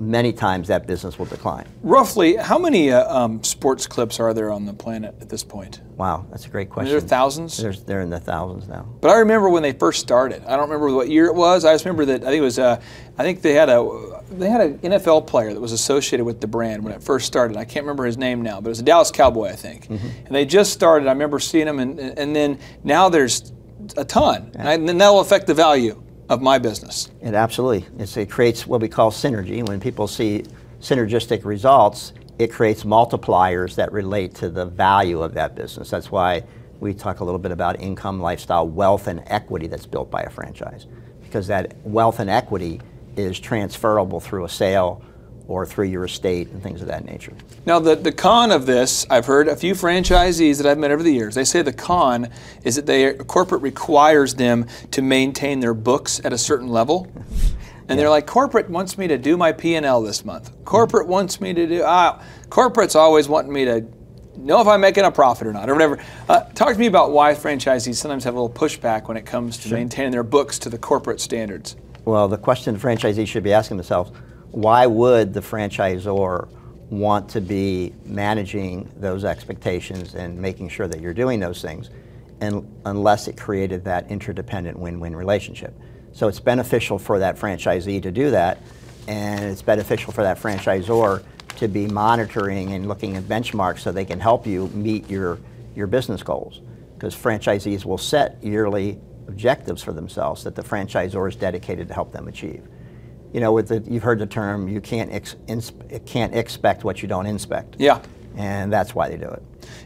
many times that business will decline. Roughly, how many uh, um, sports clips are there on the planet at this point? Wow, that's a great question. Are there thousands? There's, they're in the thousands now. But I remember when they first started. I don't remember what year it was. I just remember that I think it was. Uh, I think they had a they had an NFL player that was associated with the brand when it first started. I can't remember his name now, but it was a Dallas Cowboy, I think. Mm-hmm. And they just started. I remember seeing them, and and then now there's a ton, and, I, and then that will affect the value of my business. It absolutely. It's, it creates what we call synergy. When people see synergistic results, it creates multipliers that relate to the value of that business. That's why we talk a little bit about income, lifestyle, wealth, and equity that's built by a franchise. Because that wealth and equity is transferable through a sale or through your estate and things of that nature. Now, the, the con of this, I've heard a few franchisees that I've met over the years, they say the con is that they, corporate requires them to maintain their books at a certain level. And they're like, corporate wants me to do my P&L this month. Corporate wants me to do, ah, corporate's always wanting me to know if I'm making a profit or not, or whatever. Uh, talk to me about why franchisees sometimes have a little pushback when it comes to maintaining their books to the corporate standards. Well, the question the franchisees should be asking themselves, why would the franchisor want to be managing those expectations and making sure that you're doing those things and, unless it created that interdependent win-win relationship? So it's beneficial for that franchisee to do that, and it's beneficial for that franchisor to be monitoring and looking at benchmarks so they can help you meet your, your business goals. Because franchisees will set yearly objectives for themselves that the franchisor is dedicated to help them achieve. You know, with the, you've heard the term, you can't, ex, ins, can't expect what you don't inspect. Yeah. And that's why they do it.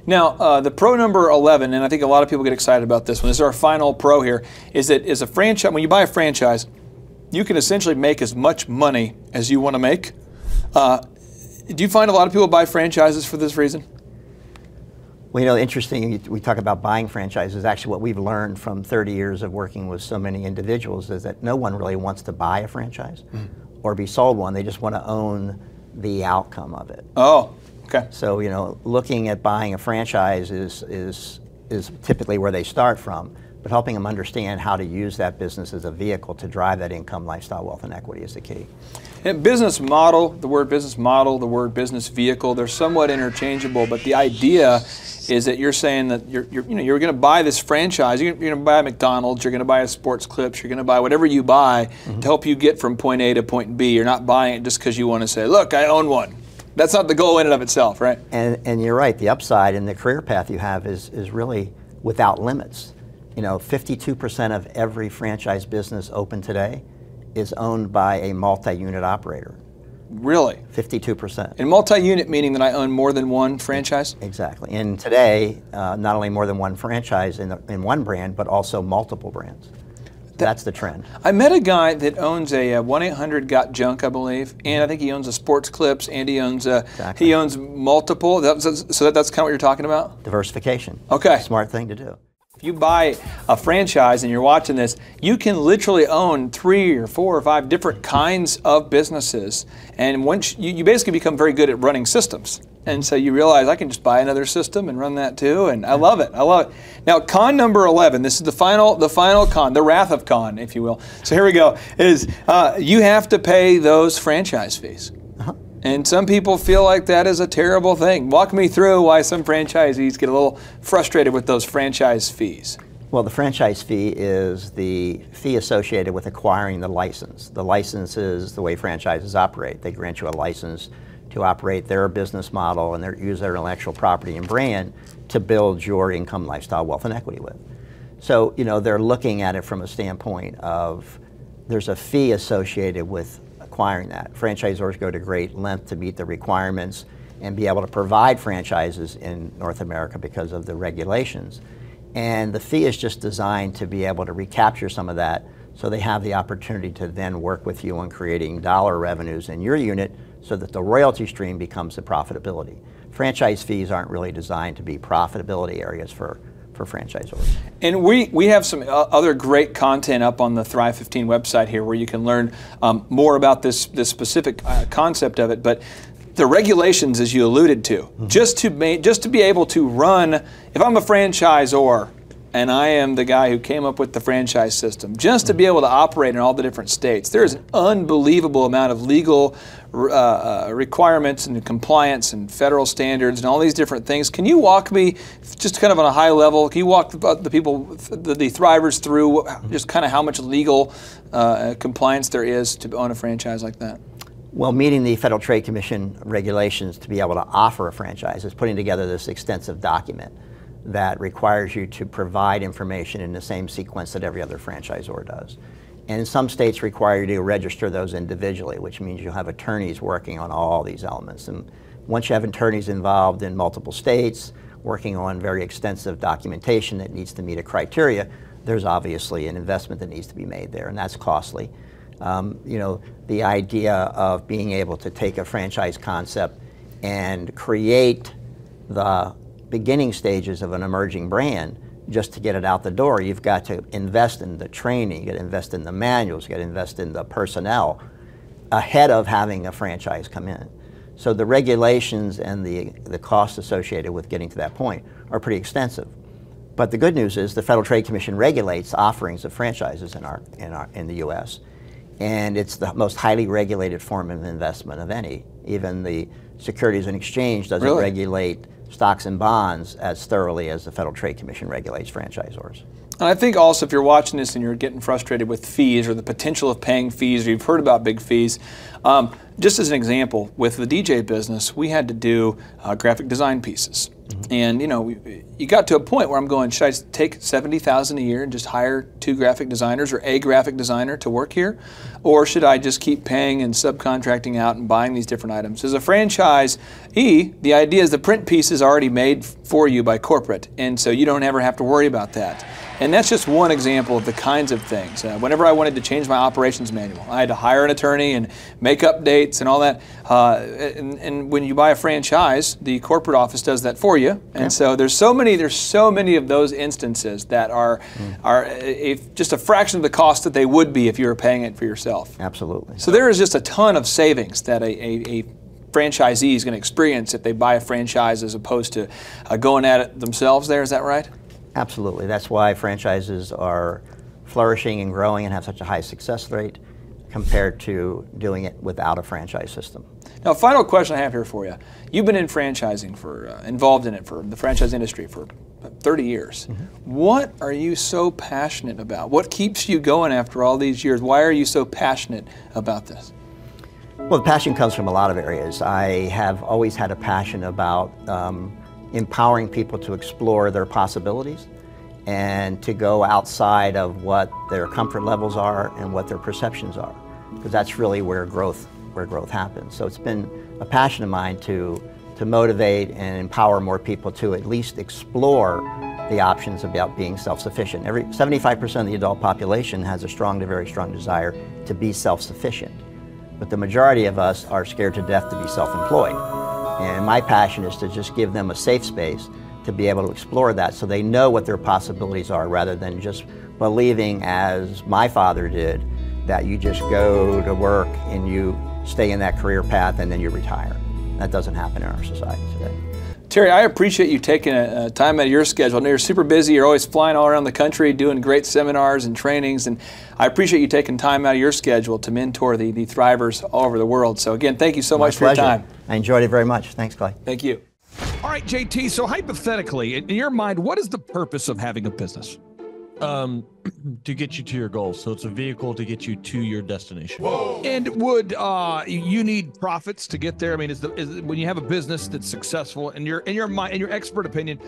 Now, uh, the pro number 11, and I think a lot of people get excited about this one. This is our final pro here. Is that is a franchise? When you buy a franchise, you can essentially make as much money as you want to make. Uh, do you find a lot of people buy franchises for this reason? Well, you know, interesting, we talk about buying franchises. Actually, what we've learned from 30 years of working with so many individuals is that no one really wants to buy a franchise mm. or be sold one. They just want to own the outcome of it. Oh, okay. So, you know, looking at buying a franchise is, is, is typically where they start from. But helping them understand how to use that business as a vehicle to drive that income, lifestyle, wealth, and equity is the key. And business model, the word business model, the word business vehicle, they're somewhat interchangeable, but the idea is that you're saying that you're, you're you know you're going to buy this franchise, you're, going to buy a McDonald's, you're going to buy a sports clips, you're going to buy whatever you buy Mm-hmm. to help you get from point A to point B. You're not buying it just because you want to say, look, I own one. That's not the goal in and of itself, right? And, and you're right, the upside in the career path you have is, is really without limits. You know, 52% of every franchise business open today is owned by a multi-unit operator. Really. 52%. And multi-unit meaning that I own more than one franchise? Exactly. And today, uh, not only more than one franchise in, in one brand, but also multiple brands. That's the trend. I met a guy that owns a 1-800 Got Junk, I believe, and I think he owns a Sports Clips, and he owns a, Exactly. he owns multiple. That, so so that, that's kind of what you're talking about. Diversification. Okay. Smart thing to do. You buy a franchise and you're watching this, you can literally own three or four or five different kinds of businesses, and once you, you basically become very good at running systems. And so you realize I can just buy another system and run that too, and I love it. I love it. Now, con number eleven. This is the final, the final con, the wrath of con, if you will. So here we go. Is uh, you have to pay those franchise fees. And some people feel like that is a terrible thing. Walk me through why some franchisees get a little frustrated with those franchise fees. Well, the franchise fee is the fee associated with acquiring the license. The license is the way franchises operate. They grant you a license to operate their business model and their, use their intellectual property and brand to build your income, lifestyle, wealth, and equity with. So, you know, they're looking at it from a standpoint of there's a fee associated with acquiring that. Franchisors go to great length to meet the requirements and be able to provide franchises in North America because of the regulations. And the fee is just designed to be able to recapture some of that so they have the opportunity to then work with you on creating dollar revenues in your unit so that the royalty stream becomes the profitability. Franchise fees aren't really designed to be profitability areas for, for franchisors. And we, we have some uh, other great content up on the Thrive 15 website here where you can learn um, more about this, this specific uh, concept of it. But the regulations, as you alluded to, just to ma- just to be able to run, if I'm a franchisor and I am the guy who came up with the franchise system, just to be able to operate in all the different states, there is an unbelievable amount of legal uh, uh, requirements and compliance and federal standards and all these different things. Can you walk me, just kind of on a high level, can you walk the, people, the, the thrivers through just kind of how much legal uh, compliance there is to own a franchise like that? Well, meeting the Federal Trade Commission regulations to be able to offer a franchise is putting together this extensive document that requires you to provide information in the same sequence that every other franchisor does. And some states require you to register those individually, which means you'll have attorneys working on all these elements. And once you have attorneys involved in multiple states, working on very extensive documentation that needs to meet a criteria, there's obviously an investment that needs to be made there, and that's costly. Um, you know, the idea of being able to take a franchise concept and create the beginning stages of an emerging brand just to get it out the door, you've got to invest in the training, you got to invest in the manuals, you got to invest in the personnel ahead of having a franchise come in. So the regulations and the, the costs associated with getting to that point are pretty extensive. But the good news is the Federal Trade Commission regulates offerings of franchises in, our, in, our, in the U.S. And it's the most highly regulated form of investment of any. Even the Securities and Exchange doesn't Really? regulate stocks and bonds as thoroughly as the Federal Trade Commission regulates franchisors. And I think also if you're watching this and you're getting frustrated with fees or the potential of paying fees, or you've heard about big fees, um, just as an example, with the DJ business, we had to do uh, graphic design pieces. And you know, we, you got to a point where I'm going, should I take seventy thousand a year and just hire two graphic designers or a graphic designer to work here, or should I just keep paying and subcontracting out and buying these different items? As a franchise, E, the idea is the print piece is already made for you by corporate, and so you don't ever have to worry about that. And that's just one example of the kinds of things. Uh, whenever I wanted to change my operations manual, I had to hire an attorney and make updates and all that. Uh, and, and when you buy a franchise, the corporate office does that for you. And so there's so many there's so many of those instances that are are a, a- just a fraction of the cost that they would be if you were paying it for yourself. Absolutely. So there is just a ton of savings that a, a, a franchisee is going to experience if they buy a franchise as opposed to uh, going at it themselves. There is that right? Absolutely. That's why franchises are flourishing and growing and have such a high success rate compared to doing it without a franchise system. Now, final question I have here for you. You've been in franchising for, uh, involved in it for the franchise industry for 30 years. Mm-hmm. What are you so passionate about? What keeps you going after all these years? Why are you so passionate about this? Well, the passion comes from a lot of areas. I have always had a passion about um, empowering people to explore their possibilities and to go outside of what their comfort levels are and what their perceptions are because that's really where growth where growth happens. So it's been a passion of mine to to motivate and empower more people to at least explore the options about being self-sufficient. Every 75% of the adult population has a strong to very strong desire to be self-sufficient. But the majority of us are scared to death to be self-employed. And my passion is to just give them a safe space to be able to explore that so they know what their possibilities are rather than just believing as my father did that you just go to work and you stay in that career path and then you retire. That doesn't happen in our society today. Terry, I appreciate you taking a, a time out of your schedule. I know you're super busy. You're always flying all around the country doing great seminars and trainings. And I appreciate you taking time out of your schedule to mentor the, the thrivers all over the world. So, again, thank you so My much pleasure. for your time. I enjoyed it very much. Thanks, Clay. Thank you. All right, JT. So, hypothetically, in your mind, what is the purpose of having a business? Um, to get you to your goals. So it's a vehicle to get you to your destination. And would uh, you need profits to get there? I mean, is, the, is when you have a business that's successful, in your in your mind, in your expert opinion,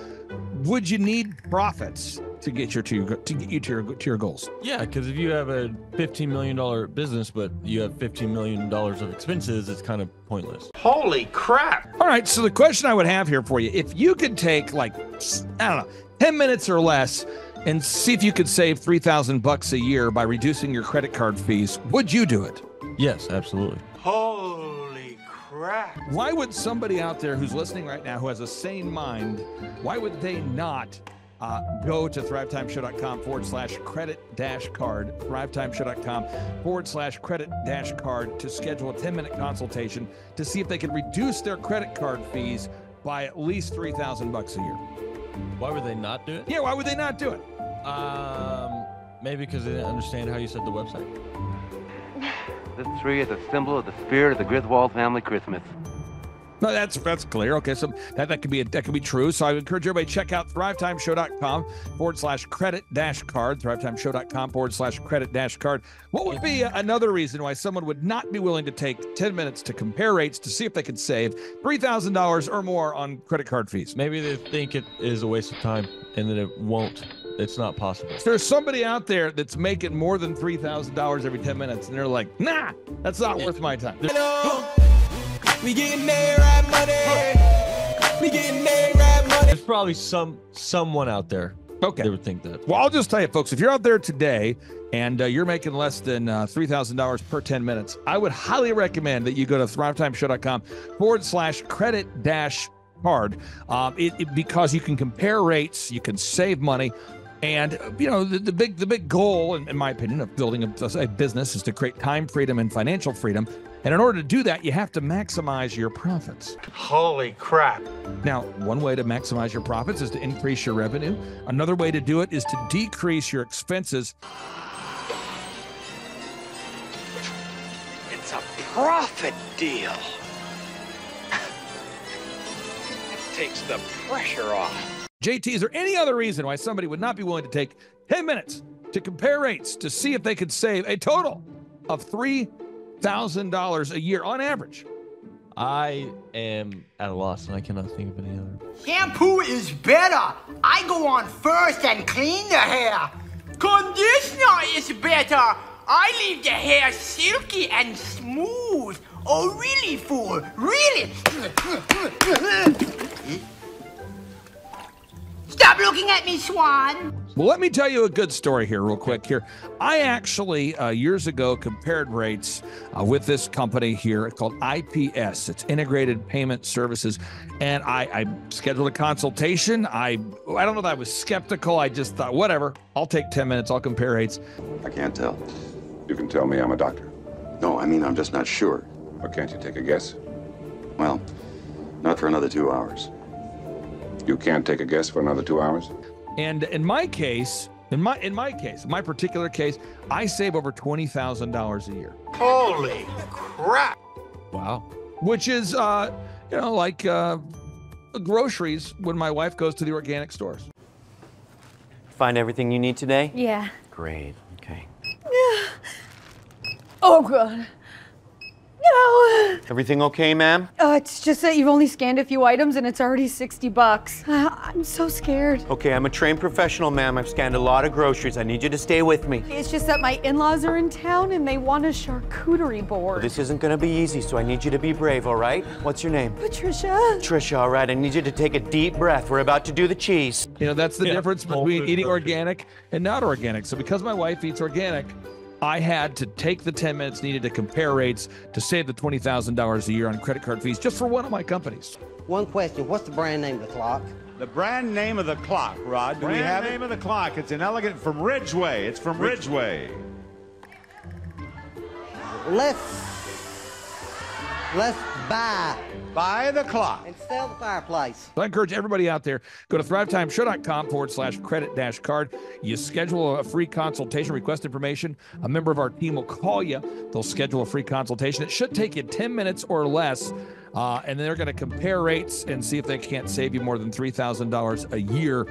would you need profits to get your to, your to get you to your to your goals? Yeah, because if you have a fifteen million dollar business, but you have fifteen million dollars of expenses, it's kind of pointless. Holy crap! All right. So the question I would have here for you, if you could take like I don't know, ten minutes or less and see if you could save 3000 bucks a year by reducing your credit card fees, would you do it? Yes, absolutely. Holy crap. Why would somebody out there who's listening right now who has a sane mind, why would they not uh, go to thrivetimeshow.com forward slash credit dash card, thrivetimeshow.com forward slash credit dash card to schedule a 10 minute consultation to see if they can reduce their credit card fees by at least 3000 bucks a year. Why would they not do it? Yeah, why would they not do it? Um, maybe because they didn't understand how you said the website. This tree is a symbol of the spirit of the Griswold family Christmas. No, that's that's clear. Okay, so that, that could be a, that could be true. So I encourage everybody to check out thrivetimeshow.com forward slash credit dash card, thrivetimeshow.com forward slash credit dash card. What would be another reason why someone would not be willing to take 10 minutes to compare rates to see if they could save $3,000 or more on credit card fees? Maybe they think it is a waste of time and that it won't. It's not possible. There's somebody out there that's making more than $3,000 every 10 minutes, and they're like, nah, that's not worth my time. Hello. We getting there, right money. We getting there, right money. There's probably some someone out there Okay. They would think that. Well, I'll just tell you, folks, if you're out there today and uh, you're making less than uh, $3,000 per 10 minutes, I would highly recommend that you go to thrivetimeshow.com forward slash credit dash card um, it, it- because you can compare rates, you can save money. And you know the, the big the big goal, in, in my opinion, of building a, a business is to create time freedom and financial freedom. And in order to do that, you have to maximize your profits. Holy crap. Now, one way to maximize your profits is to increase your revenue. Another way to do it is to decrease your expenses. It's a profit deal. It takes the pressure off. JT, is there any other reason why somebody would not be willing to take 10 minutes to compare rates to see if they could save a total of $3,000 a year on average? I am at a loss and I cannot think of any other. Shampoo is better. I go on first and clean the hair. Conditioner is better. I leave the hair silky and smooth. Oh, really, fool? Really? Stop looking at me, Swan. Well, let me tell you a good story here, real quick. Here, I actually uh, years ago compared rates uh, with this company here called IPS. It's Integrated Payment Services, and I, I scheduled a consultation. I I don't know that I was skeptical. I just thought, whatever, I'll take ten minutes. I'll compare rates. I can't tell. You can tell me I'm a doctor. No, I mean, I'm just not sure. Or can't you take a guess? Well, not for another two hours. You can't take a guess for another two hours? And in my case, in my in my case, my particular case, I save over twenty thousand dollars a year. Holy crap! Wow. Which is, uh, you know, like uh, groceries when my wife goes to the organic stores. Find everything you need today? Yeah. Great. Okay. Yeah. Oh, God. No. Everything okay, ma'am? Uh, it's just that you've only scanned a few items and it's already 60 bucks. Uh, I'm so scared. Okay, I'm a trained professional, ma'am. I've scanned a lot of groceries. I need you to stay with me. It's just that my in-laws are in town and they want a charcuterie board. This isn't gonna be easy, so I need you to be brave, all right? What's your name? Patricia. Trisha, all right. I need you to take a deep breath. We're about to do the cheese. You know, that's the Yeah, difference between eating organic and not organic. So because my wife eats organic, I had to take the 10 minutes needed to compare rates to save the $20,000 a year on credit card fees just for one of my companies. One question, what's the brand name of the clock? The brand name of the clock, Rod. Do we Brand have name it? of the clock. It's an elegant from Ridgeway. It's from Ridgeway. Let's, let's buy. Buy the clock. And sell the fireplace. So I encourage everybody out there, go to thrivetimeshow.com forward slash credit dash card. You schedule a free consultation, request information. A member of our team will call you. They'll schedule a free consultation. It should take you 10 minutes or less. Uh, and they're going to compare rates and see if they can't save you more than $3,000 a year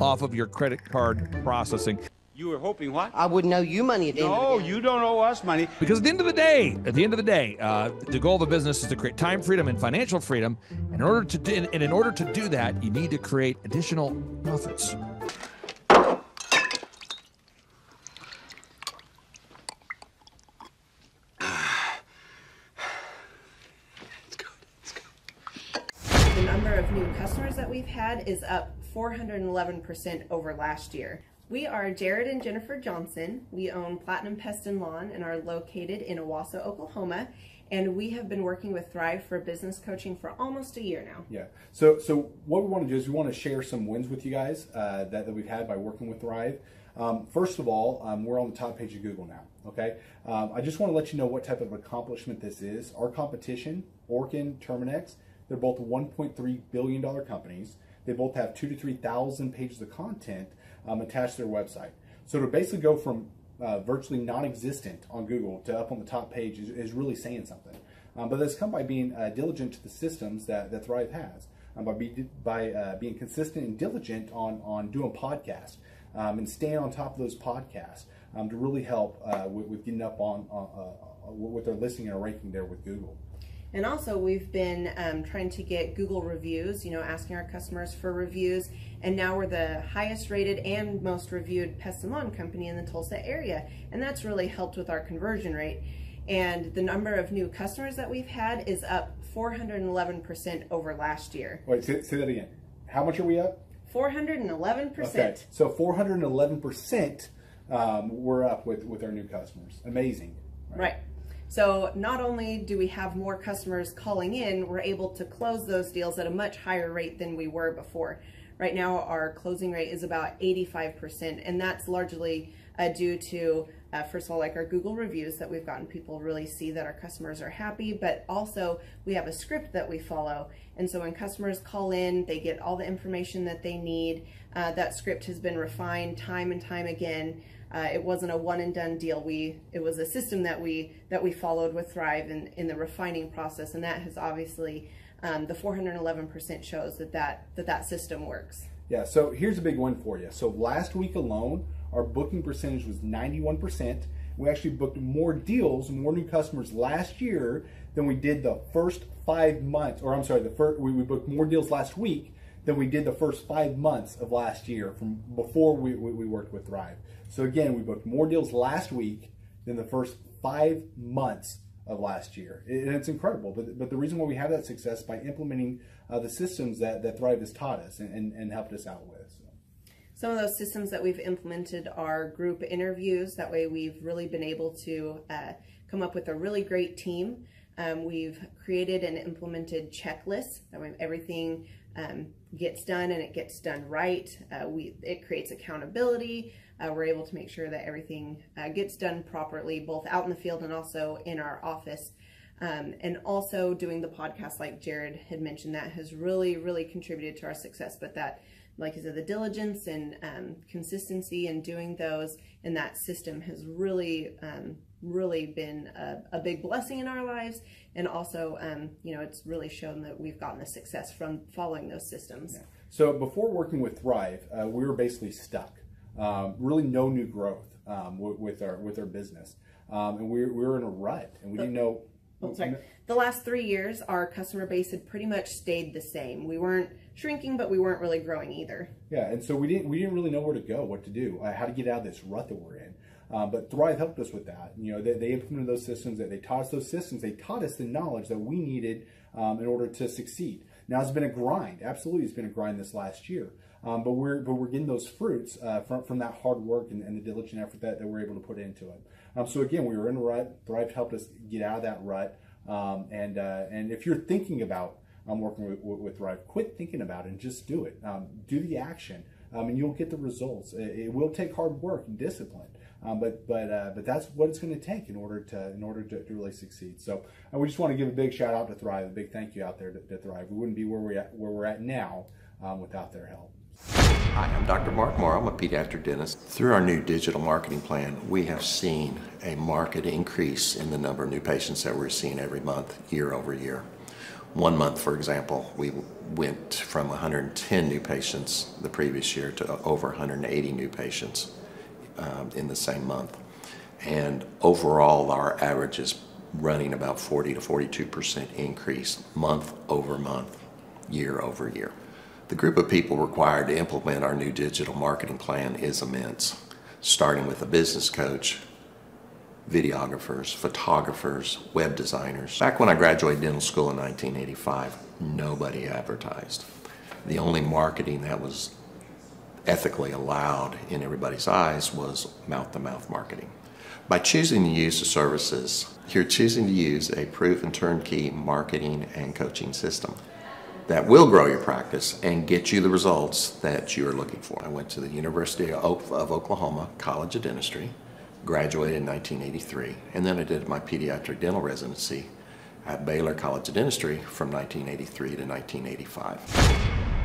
off of your credit card processing. You were hoping what? I wouldn't owe you money at the end of the No, day. you don't owe us money. Because at the end of the day, at the end of the day, uh, the goal of a business is to create time freedom and financial freedom. And in order to do, and in order to do that, you need to create additional profits. The number of new customers that we've had is up 411% over last year. We are Jared and Jennifer Johnson. We own Platinum Pest and Lawn and are located in Owasso, Oklahoma. And we have been working with Thrive for business coaching for almost a year now. Yeah. So, so what we want to do is we want to share some wins with you guys uh, that, that we've had by working with Thrive. Um, first of all, um, we're on the top page of Google now. Okay. Um, I just want to let you know what type of accomplishment this is. Our competition, Orkin, Terminix, they're both 1.3 billion dollar companies. They both have two to three thousand pages of content um, attached to their website. So to basically go from uh, virtually non-existent on Google to up on the top page is, is really saying something. Um, but that's come by being uh, diligent to the systems that, that Thrive has, um, by, be, by uh, being consistent and diligent on, on doing podcasts um, and staying on top of those podcasts um, to really help uh, with, with getting up on, on uh, with their listing and ranking there with Google. And also, we've been um, trying to get Google reviews, you know, asking our customers for reviews. And now we're the highest rated and most reviewed pest and lawn company in the Tulsa area. And that's really helped with our conversion rate. And the number of new customers that we've had is up 411% over last year. Wait, say, say that again. How much are we up? 411%. Okay, so 411% um, we're up with, with our new customers. Amazing. Right. So not only do we have more customers calling in, we're able to close those deals at a much higher rate than we were before. Right now, our closing rate is about 85%, and that's largely uh, due to, uh, first of all, like our Google reviews that we've gotten people really see that our customers are happy, but also we have a script that we follow. And so when customers call in, they get all the information that they need. Uh, that script has been refined time and time again. Uh, it wasn't a one and done deal. We it was a system that we that we followed with Thrive in, in the refining process, and that has obviously um, the 411% shows that that that that system works. Yeah, so here's a big one for you. So last week alone, our booking percentage was 91%. We actually booked more deals, more new customers last year than we did the first five months, or I'm sorry, the first, we, we booked more deals last week than we did the first five months of last year from before we, we, we worked with Thrive. So again, we booked more deals last week than the first five months of last year. And it's incredible. But, but the reason why we have that success by implementing uh, the systems that, that Thrive has taught us and, and, and helped us out with. So. Some of those systems that we've implemented are group interviews. That way we've really been able to uh, come up with a really great team. Um, we've created and implemented checklists. That way everything um, gets done and it gets done right. Uh, we It creates accountability. Uh, we're able to make sure that everything uh, gets done properly, both out in the field and also in our office. Um, and also doing the podcast, like Jared had mentioned, that has really, really contributed to our success. But that, like I said, the diligence and um, consistency in doing those and that system has really, um, really been a, a, big blessing in our lives. And also, um, you know, it's really shown that we've gotten the success from following those systems. Yeah. So before working with Thrive, uh, we were basically stuck. Um, really, no new growth um, with, with, our with our business, um, and we, we were in a rut, and we didn't know Oh, sorry. The last three years, our customer base had pretty much stayed the same. We weren't shrinking, but we weren't really growing either. Yeah, and so we didn't we didn't really know where to go, what to do, uh, how to get out of this rut that we're in. Um, but Thrive helped us with that. You know, they, they implemented those systems. That they taught us those systems. They taught us the knowledge that we needed um, in order to succeed. Now it's been a grind. Absolutely, it's been a grind this last year. Um, but we're but we're getting those fruits uh, from from that hard work and, and, the diligent effort that, that we're able to put into it. Um, so again, we were in a rut. Thrive helped us get out of that rut. Um, and uh, and if you're thinking about um, working with, with, Thrive, quit thinking about it and just do it. Um, do the action, and you'll get the results. It, it, will take hard work and discipline, um, but but uh, but that's what it's going to take in order to in order to, to really succeed. So we just want to give a big shout out to Thrive, a big thank you out there to, to Thrive. We wouldn't be where we at where we're at now um, without their help. Hi, I'm Dr. Mark Moore. I'm a pediatric dentist. Through our new digital marketing plan, we have seen a marked increase in the number of new patients that we're seeing every month, year over year. One month, for example, we went from 110 new patients the previous year to over 180 new patients um, in the same month. And overall, our average is running about 40 to 42% increase month over month, year over year. The group of people required to implement our new digital marketing plan is immense, starting with a business coach, videographers, photographers, web designers. Back when I graduated dental school in 1985, nobody advertised. The only marketing that was ethically allowed in everybody's eyes was mouth-to-mouth marketing. By choosing to use the services, you're choosing to use a proven turnkey marketing and coaching system that will grow your practice and get you the results that you're looking for. I went to the University of Oklahoma College of Dentistry, graduated in 1983, and then I did my pediatric dental residency at Baylor College of Dentistry from 1983 to 1985.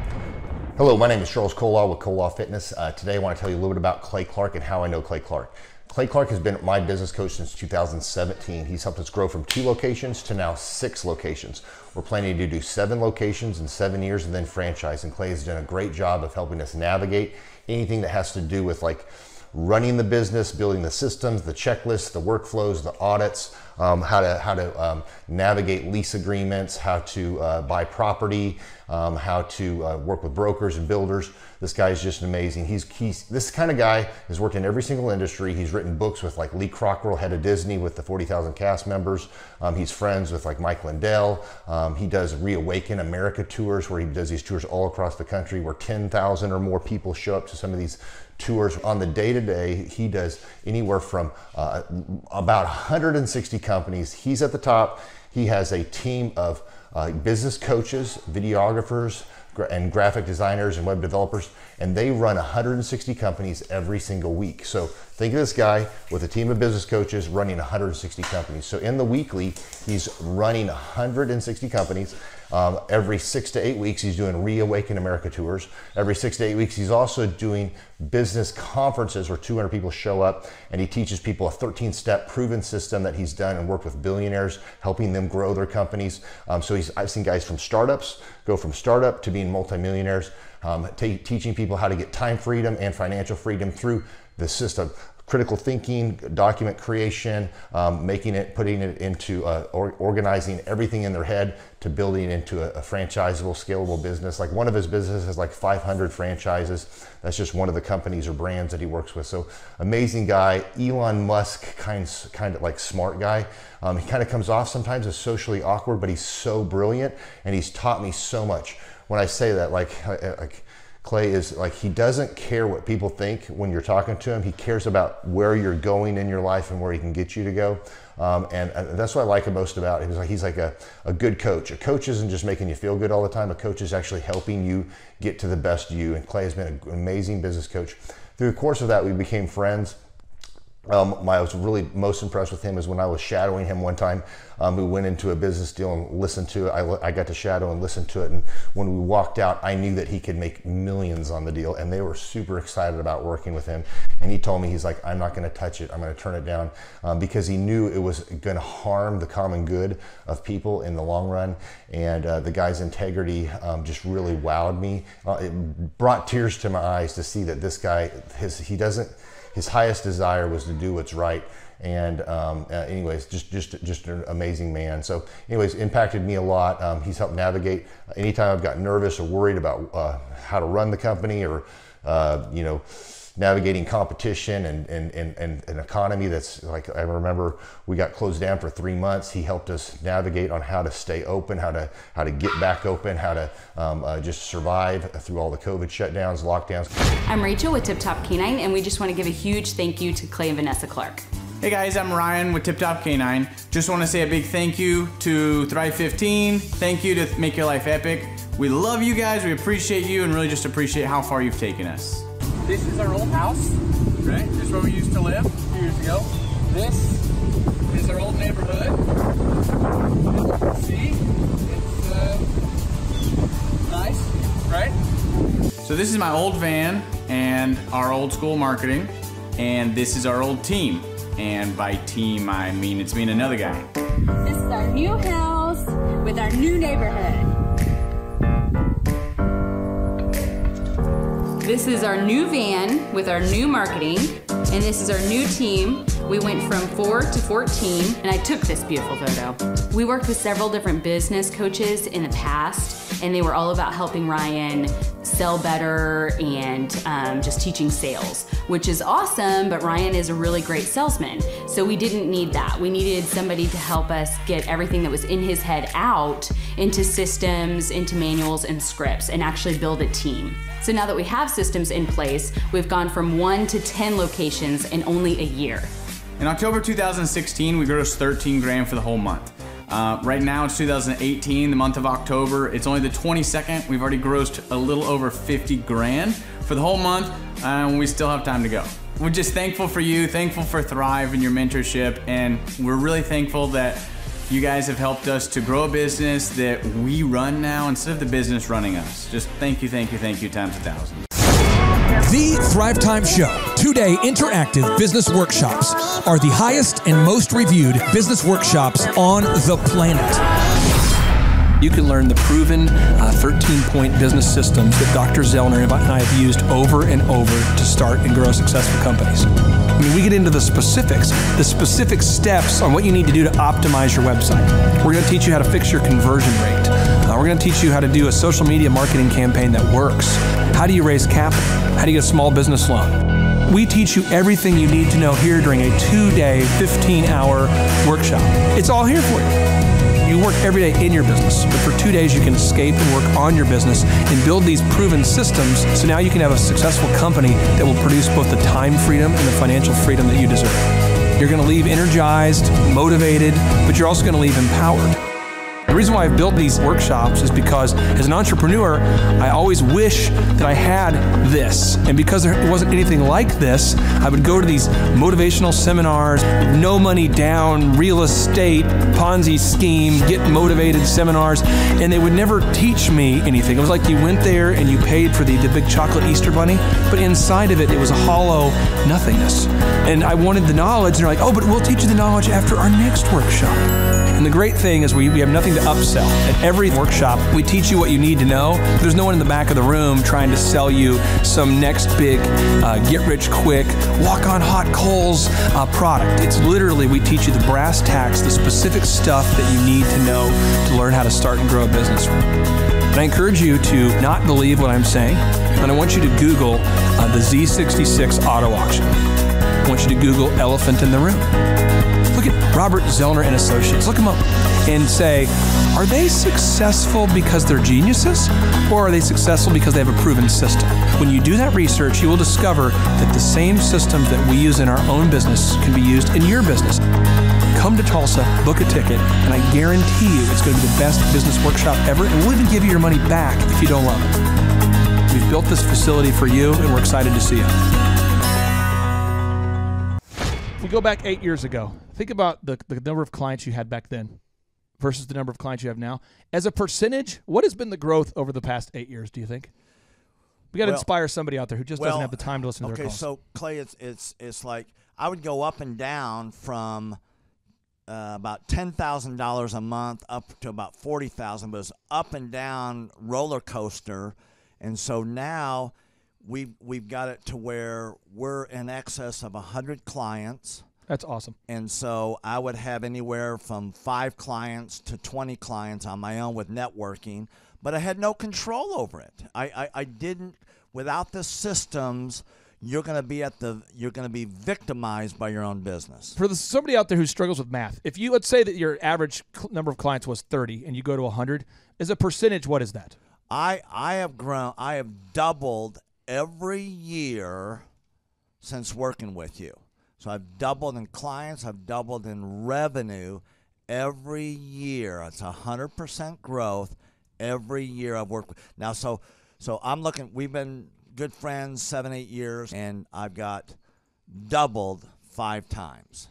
Hello, my name is Charles Colaw with Colaw Fitness. Uh, today I want to tell you a little bit about Clay Clark and how I know Clay Clark. Clay Clark has been my business coach since 2017. He's helped us grow from two locations to now six locations. We're planning to do seven locations in seven years and then franchise. And Clay has done a great job of helping us navigate anything that has to do with like running the business, building the systems, the checklists, the workflows, the audits, um, how to how to um, navigate lease agreements, how to uh, buy property, um, how to uh, work with brokers and builders. This guy is just amazing. He's he's this kind of guy has worked in every single industry. He's written books with like Lee Cockerell, head of Disney, with the 40,000 cast members. Um, he's friends with like Mike Lindell. Um, he does Reawaken America tours where he does these tours all across the country where 10,000 or more people show up to some of these tours on the day to day. He does anywhere from uh, about 160 companies. He's at the top. He has a team of uh, business coaches, videographers, and graphic designers and web developers, and they run 160 companies every single week. So think of this guy with a team of business coaches running 160 companies. So in the weekly, he's running 160 companies. Um, every six to eight weeks, he's doing Reawaken America tours. Every six to eight weeks, he's also doing business conferences where 200 people show up and he teaches people a 13 step proven system that he's done and worked with billionaires, helping them grow their companies. Um, so he's, I've seen guys from startups go from startup to being multimillionaires, um, teaching people how to get time freedom and financial freedom through the system critical thinking, document creation, um, making it, putting it into uh, or, organizing everything in their head to building into a, a, franchisable, scalable business. Like one of his businesses has like 500 franchises. That's just one of the companies or brands that he works with. So amazing guy, Elon Musk kind kind of like smart guy. Um, he kind of comes off sometimes as socially awkward, but he's so brilliant and he's taught me so much. When I say that, like like Clay is like, he doesn't care what people think when you're talking to him. He cares about where you're going in your life and where he can get you to go. Um, and, and, that's what I like him most about him. He's like, he's like a, a good coach. A coach isn't just making you feel good all the time. A coach is actually helping you get to the best you. And Clay has been an amazing business coach. Through the course of that, we became friends. Um, my, I was really most impressed with him is when I was shadowing him one time. Um, we went into a business deal and listened to it. I, I, got to shadow and listen to it. And when we walked out, I knew that he could make millions on the deal. And they were super excited about working with him. And he told me, he's like, I'm not going to touch it. I'm going to turn it down um, because he knew it was going to harm the common good of people in the long run. And uh, the guy's integrity um, just really wowed me. Uh, it brought tears to my eyes to see that this guy, his, he doesn't, his highest desire was to do what's right. And um, uh, anyways, just just just an amazing man. So, anyways, impacted me a lot. Um, he's helped navigate anytime I've got nervous or worried about uh, how to run the company or uh, you know navigating competition and, and, and, and an economy that's like I remember we got closed down for three months. He helped us navigate on how to stay open, how to how to get back open, how to um, uh, just survive through all the COVID shutdowns, lockdowns. I'm Rachel with Tip Top Canine, and we just want to give a huge thank you to Clay and Vanessa Clark. Hey guys, I'm Ryan with Tip Top Canine. Just want to say a big thank you to Thrive 15. Thank you to Make Your Life Epic. We love you guys, we appreciate you, and really just appreciate how far you've taken us. This is our old house, right? This is where we used to live a few years ago. This is our old neighborhood. As you can see, it's uh, nice, right? So this is my old van and our old school marketing, and this is our old team. And by team, I mean it's me and another guy. This is our new house with our new neighborhood. This is our new van with our new marketing, and this is our new team. We went from four to 14, and I took this beautiful photo. We worked with several different business coaches in the past, and they were all about helping Ryan sell better and um, just teaching sales, which is awesome, but Ryan is a really great salesman. So we didn't need that. We needed somebody to help us get everything that was in his head out into systems, into manuals and scripts, and actually build a team. So now that we have systems in place, we've gone from one to 10 locations in only a year. In October 2016, we grossed 13 grand for the whole month. Uh, right now it's 2018, the month of October. It's only the 22nd. We've already grossed a little over 50 grand for the whole month, and we still have time to go. We're just thankful for you, thankful for Thrive and your mentorship, and we're really thankful that you guys have helped us to grow a business that we run now instead of the business running us. Just thank you, thank you, thank you times a thousand. The Thrive Time Show, two day interactive business workshops, are the highest and most reviewed business workshops on the planet. You can learn the proven 13 uh, point business systems that Dr. Zoellner and I have used over and over to start and grow successful companies. I mean, we get into the specifics, the specific steps on what you need to do to optimize your website. We're going to teach you how to fix your conversion rate. Uh, we're going to teach you how to do a social media marketing campaign that works. How do you raise capital? How do you get a small business loan? We teach you everything you need to know here during a two day, 15 hour workshop. It's all here for you you work every day in your business, but for two days you can escape and work on your business and build these proven systems so now you can have a successful company that will produce both the time freedom and the financial freedom that you deserve. You're going to leave energized, motivated, but you're also going to leave empowered. The reason why I've built these workshops is because as an entrepreneur, I always wish that I had this. And because there wasn't anything like this, I would go to these motivational seminars, no money down, real estate, Ponzi scheme, get motivated seminars, and they would never teach me anything. It was like you went there and you paid for the, the big chocolate Easter bunny, but inside of it, it was a hollow nothingness. And I wanted the knowledge, and they're like, oh, but we'll teach you the knowledge after our next workshop. And the great thing is we, we have nothing to upsell. At every workshop, we teach you what you need to know. There's no one in the back of the room trying to sell you some next big uh, get rich quick, walk on hot coals uh, product. It's literally, we teach you the brass tacks, the specific stuff that you need to know to learn how to start and grow a business. And I encourage you to not believe what I'm saying, and I want you to Google uh, the Z66 auto auction. I want you to Google elephant in the room. Look at Robert Zoellner and Associates. Look them up and say, are they successful because they're geniuses or are they successful because they have a proven system? When you do that research, you will discover that the same systems that we use in our own business can be used in your business. Come to Tulsa, book a ticket, and I guarantee you it's going to be the best business workshop ever, and we'll even give you your money back if you don't love it. We've built this facility for you, and we're excited to see you. Go back eight years ago, think about the, the number of clients you had back then versus the number of clients you have now. As a percentage, what has been the growth over the past eight years, do you think? We got to Well- inspire somebody out there who just well, doesn't have the time to listen to okay, their calls. so Clay, it's it's it's like I would go up and down from uh, about ten thousand dollars a month up to about forty thousand, but was up and down roller coaster, and so now we've we've got it to where we're in excess of hundred clients. That's awesome. And so I would have anywhere from five clients to 20 clients on my own with networking, but I had no control over it. I, I, I didn't, without the systems, you're going to be at the, you're going to be victimized by your own business. For the, somebody out there who struggles with math, if you let's say that your average cl- number of clients was 30 and you go to 100, as a percentage, what is that? I, I have grown, I have doubled every year since working with you. So I've doubled in clients, I've doubled in revenue every year. It's a hundred percent growth every year I've worked with. Now, so so I'm looking. We've been good friends seven, eight years, and I've got doubled five times.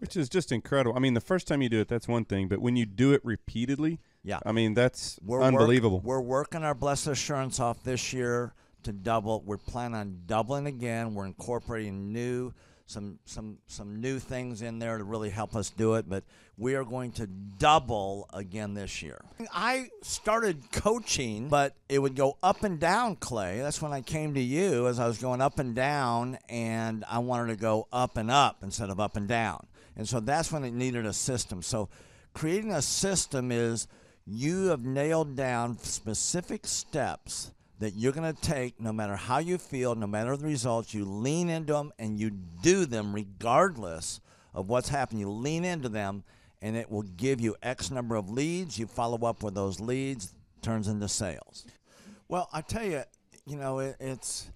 Which is just incredible. I mean, the first time you do it, that's one thing, but when you do it repeatedly, Yeah. I mean, that's We're work- unbelievable. we're working our blessed assurance off this year to double. We're planning on doubling again. We're incorporating new some some some new things in there to really help us do it. But we are going to double again this year. I started coaching, but it would go up and down. Clay, that's when I came to you as I was going up and down, and I wanted to go up and up instead of up and down. And so that's when it needed a system. So creating a system is you have nailed down specific steps that you're going to take no matter how you feel, no matter the results. You lean into them and you do them regardless of what's happening. You lean into them and it will give you X number of leads. You follow up with those leads, turns into sales. Well, I tell you, you know, it, it's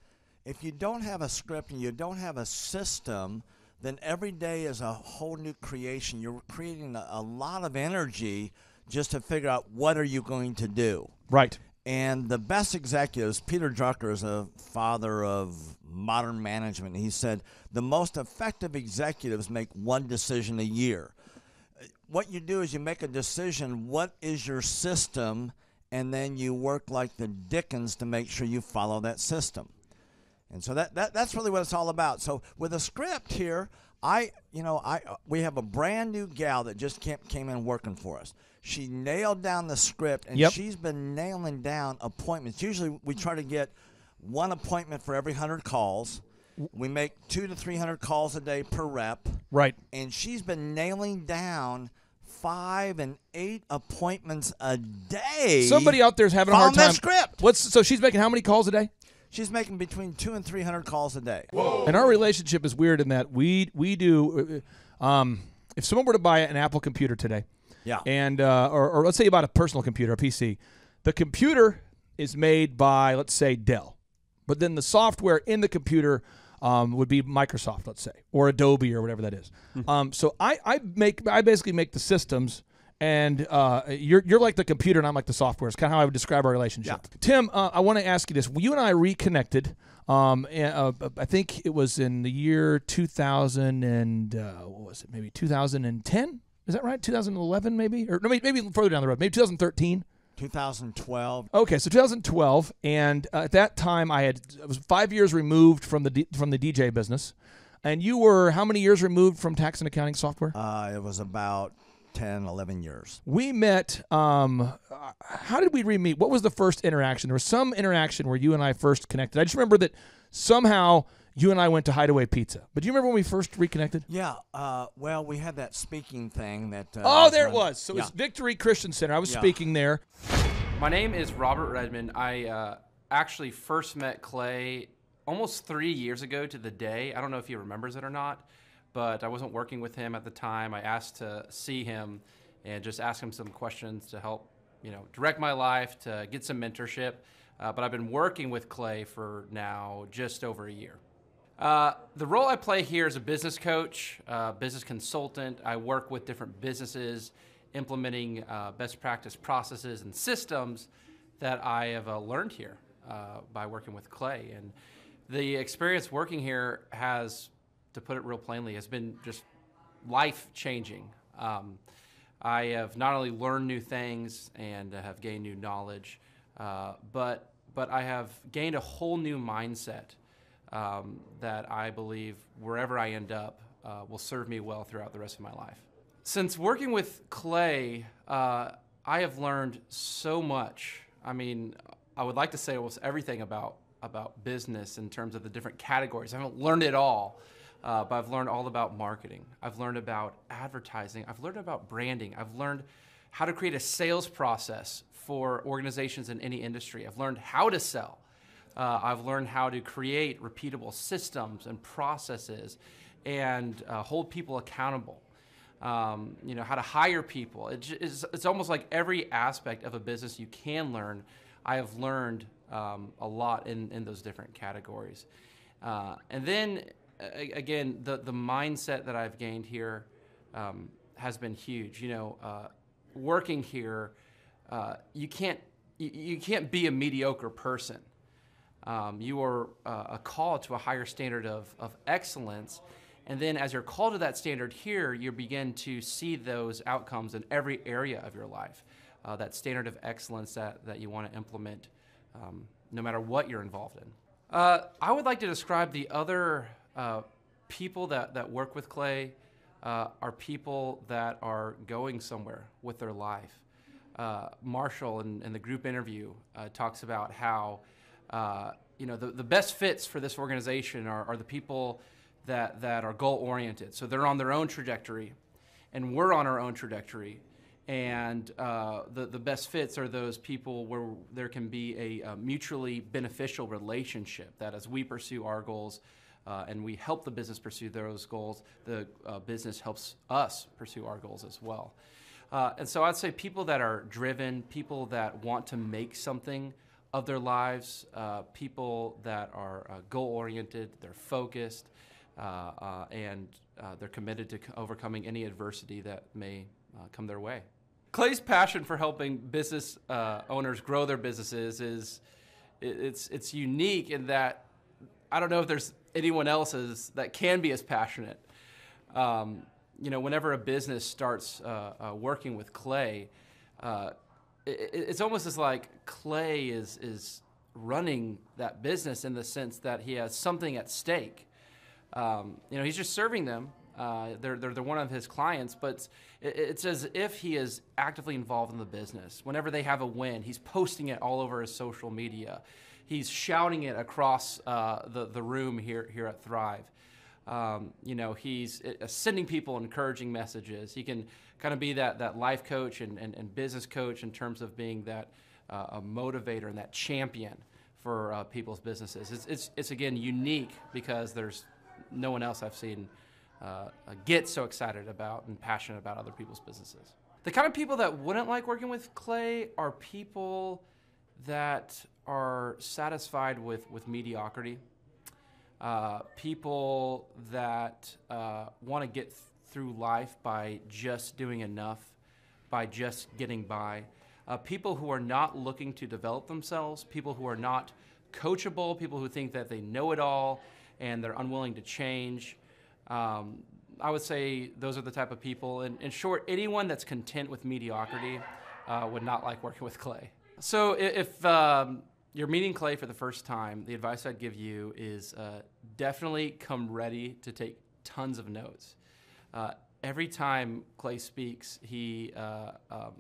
if you don't have a script and you don't have a system, then every day is a whole new creation. You're creating a, a lot of energy just to figure out what are you going to do. Right. And the best executives, Peter Drucker is a father of modern management. He said the most effective executives make one decision a year. What you do is you make a decision, what is your system, and then you work like the Dickens to make sure you follow that system. And so that, that that's really what it's all about. So with a script here, I you know I we have a brand new gal that just came came in working for us. She nailed down the script and Yep. she's been nailing down appointments. Usually we try to get one appointment for every hundred calls. We make two to three hundred calls a day per rep. Right. And she's been nailing down five and eight appointments a day. Somebody out there's having a hard time. that script. What's so she's making how many calls a day? She's making between two and three hundred calls a day. Whoa. And our relationship is weird in that we we do. uh, Um, if someone were to buy an Apple computer today, Yeah. and uh, or, or let's say you bought a personal computer, a PC, the computer is made by let's say Dell, but then the software in the computer um, would be Microsoft, let's say, or Adobe or whatever that is. Um, so I, I make I basically make the systems. And uh, you're, you're like the computer, and I'm like the software. It's kind of how I would describe our relationship. Yeah. Tim, uh, I want to ask you this. You and I reconnected. Um, and, uh, I think it was in the year 2000 and uh, what was it? Maybe 2010. Is that right? 2011, maybe, or no, maybe, maybe further down the road. Maybe 2013. 2012. Okay, so 2012, and uh, at that time I had I was five years removed from the D, from the DJ business, and you were how many years removed from tax and accounting software? Uh, it was about 10, 11 years. We met. Um, how did we re-meet? What was the first interaction? There was some interaction where you and I first connected. I just remember that somehow you and I went to Hideaway Pizza. But do you remember when we first reconnected? Yeah. Uh, well, we had that speaking thing that. Uh, oh, there it was. So yeah. it's Victory Christian Center. I was Yeah. speaking there. My name is Robert Redmond. I uh, actually first met Clay almost three years ago to the day. I don't know if he remembers it or not, but I wasn't working with him at the time. I asked to see him and just ask him some questions to help, you know, direct my life, to get some mentorship. Uh, but I've been working with Clay for now just over a year. Uh, the role I play here is a business coach, uh, business consultant. I work with different businesses implementing uh, best practice processes and systems that I have uh, learned here uh, by working with Clay. And the experience working here has to put it real plainly, has been just life changing. Um, I have not only learned new things and have gained new knowledge, but but I have gained a whole new mindset um, that I believe wherever I end up uh, will serve me well throughout the rest of my life. Since working with Clay, uh, I have learned so much. I mean, I would like to say almost everything about about business in terms of the different categories. I haven't learned it all, uh, but I've learned all about marketing. I've learned about advertising. I've learned about branding. I've learned how to create a sales process for organizations in any industry. I've learned how to sell. Uh, I've learned how to create repeatable systems and processes and uh, hold people accountable. Um, you know, how to hire people. It j- it's, it's almost like every aspect of a business you can learn. I have learned um, a lot in, in those different categories. Uh, and then, again, the, the mindset that I've gained here um, has been huge. You know, uh, working here, uh, you can't you, you can't be a mediocre person. Um, you are uh, a call to a higher standard of, of excellence. And then, as you're called to that standard here, you begin to see those outcomes in every area of your life. Uh, that standard of excellence that, that you want to implement um, no matter what you're involved in. Uh, I would like to describe the other uh, people that, that work with Clay uh, are people that are going somewhere with their life. Uh, Marshall in, in the group interview talks about how uh, you know the, the best fits for this organization are, are the people that, that are goal oriented. So they're on their own trajectory, and we're on our own trajectory. And uh, the, the best fits are those people where there can be a, a mutually beneficial relationship that as we pursue our goals uh, and we help the business pursue those goals, the uh, business helps us pursue our goals as well. Uh, and so I'd say people that are driven, people that want to make something of their lives, uh, people that are uh, goal oriented, they're focused, uh, uh, and uh, they're committed to overcoming any adversity that may uh, come their way. Clay's passion for helping business owners grow their businesses is it's, it's unique in that I don't know if there's anyone else as, that can be as passionate. Um, you know, whenever a business starts working with Clay, it's almost as like Clay is is running that business in the sense that he has something at stake. Um, you know, he's just serving them. Uh, they're, they're, they're one of his clients, but it, it's as if he is actively involved in the business. Whenever they have a win, he's posting it all over his social media. He's shouting it across uh, the, the room here, here at Thrive. Um, you know, he's uh, sending people encouraging messages. He can kind of be that, that life coach and, and, and business coach in terms of being that uh, a motivator and that champion for uh, people's businesses. It's, it's, it's, again, unique because there's no one else I've seen uh, get so excited about and passionate about other people's businesses. The kind of people that wouldn't like working with Clay are people that are satisfied with, with mediocrity uh, people that uh, want to get through life by just doing enough, by just getting by, uh, people who are not looking to develop themselves, people who are not coachable, people who think that they know it all and they're unwilling to change. Um, I would say those are the type of people. In, in short, anyone that's content with mediocrity uh, would not like working with Clay. So if um, you're meeting Clay for the first time, the advice I'd give you is uh, definitely come ready to take tons of notes. Uh, every time Clay speaks, he uh, um,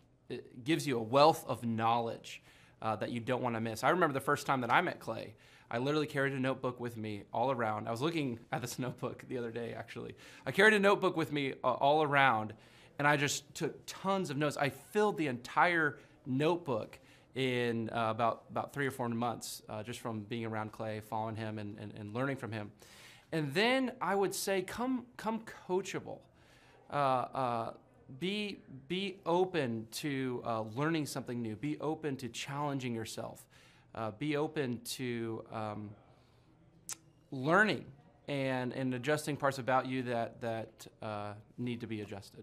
gives you a wealth of knowledge uh, that you don't want to miss. I remember the first time that I met Clay. I literally carried a notebook with me all around. I was looking at this notebook the other day, actually. I carried a notebook with me uh, all around, and I just took tons of notes. I filled the entire notebook in uh, about about three or four months, uh, just from being around Clay, following him, and, and, and learning from him. And then I would say, come come coachable. Uh, uh, be be open to uh, learning something new. Be open to challenging yourself. Uh, be open to um, learning and and adjusting parts about you that that uh, need to be adjusted.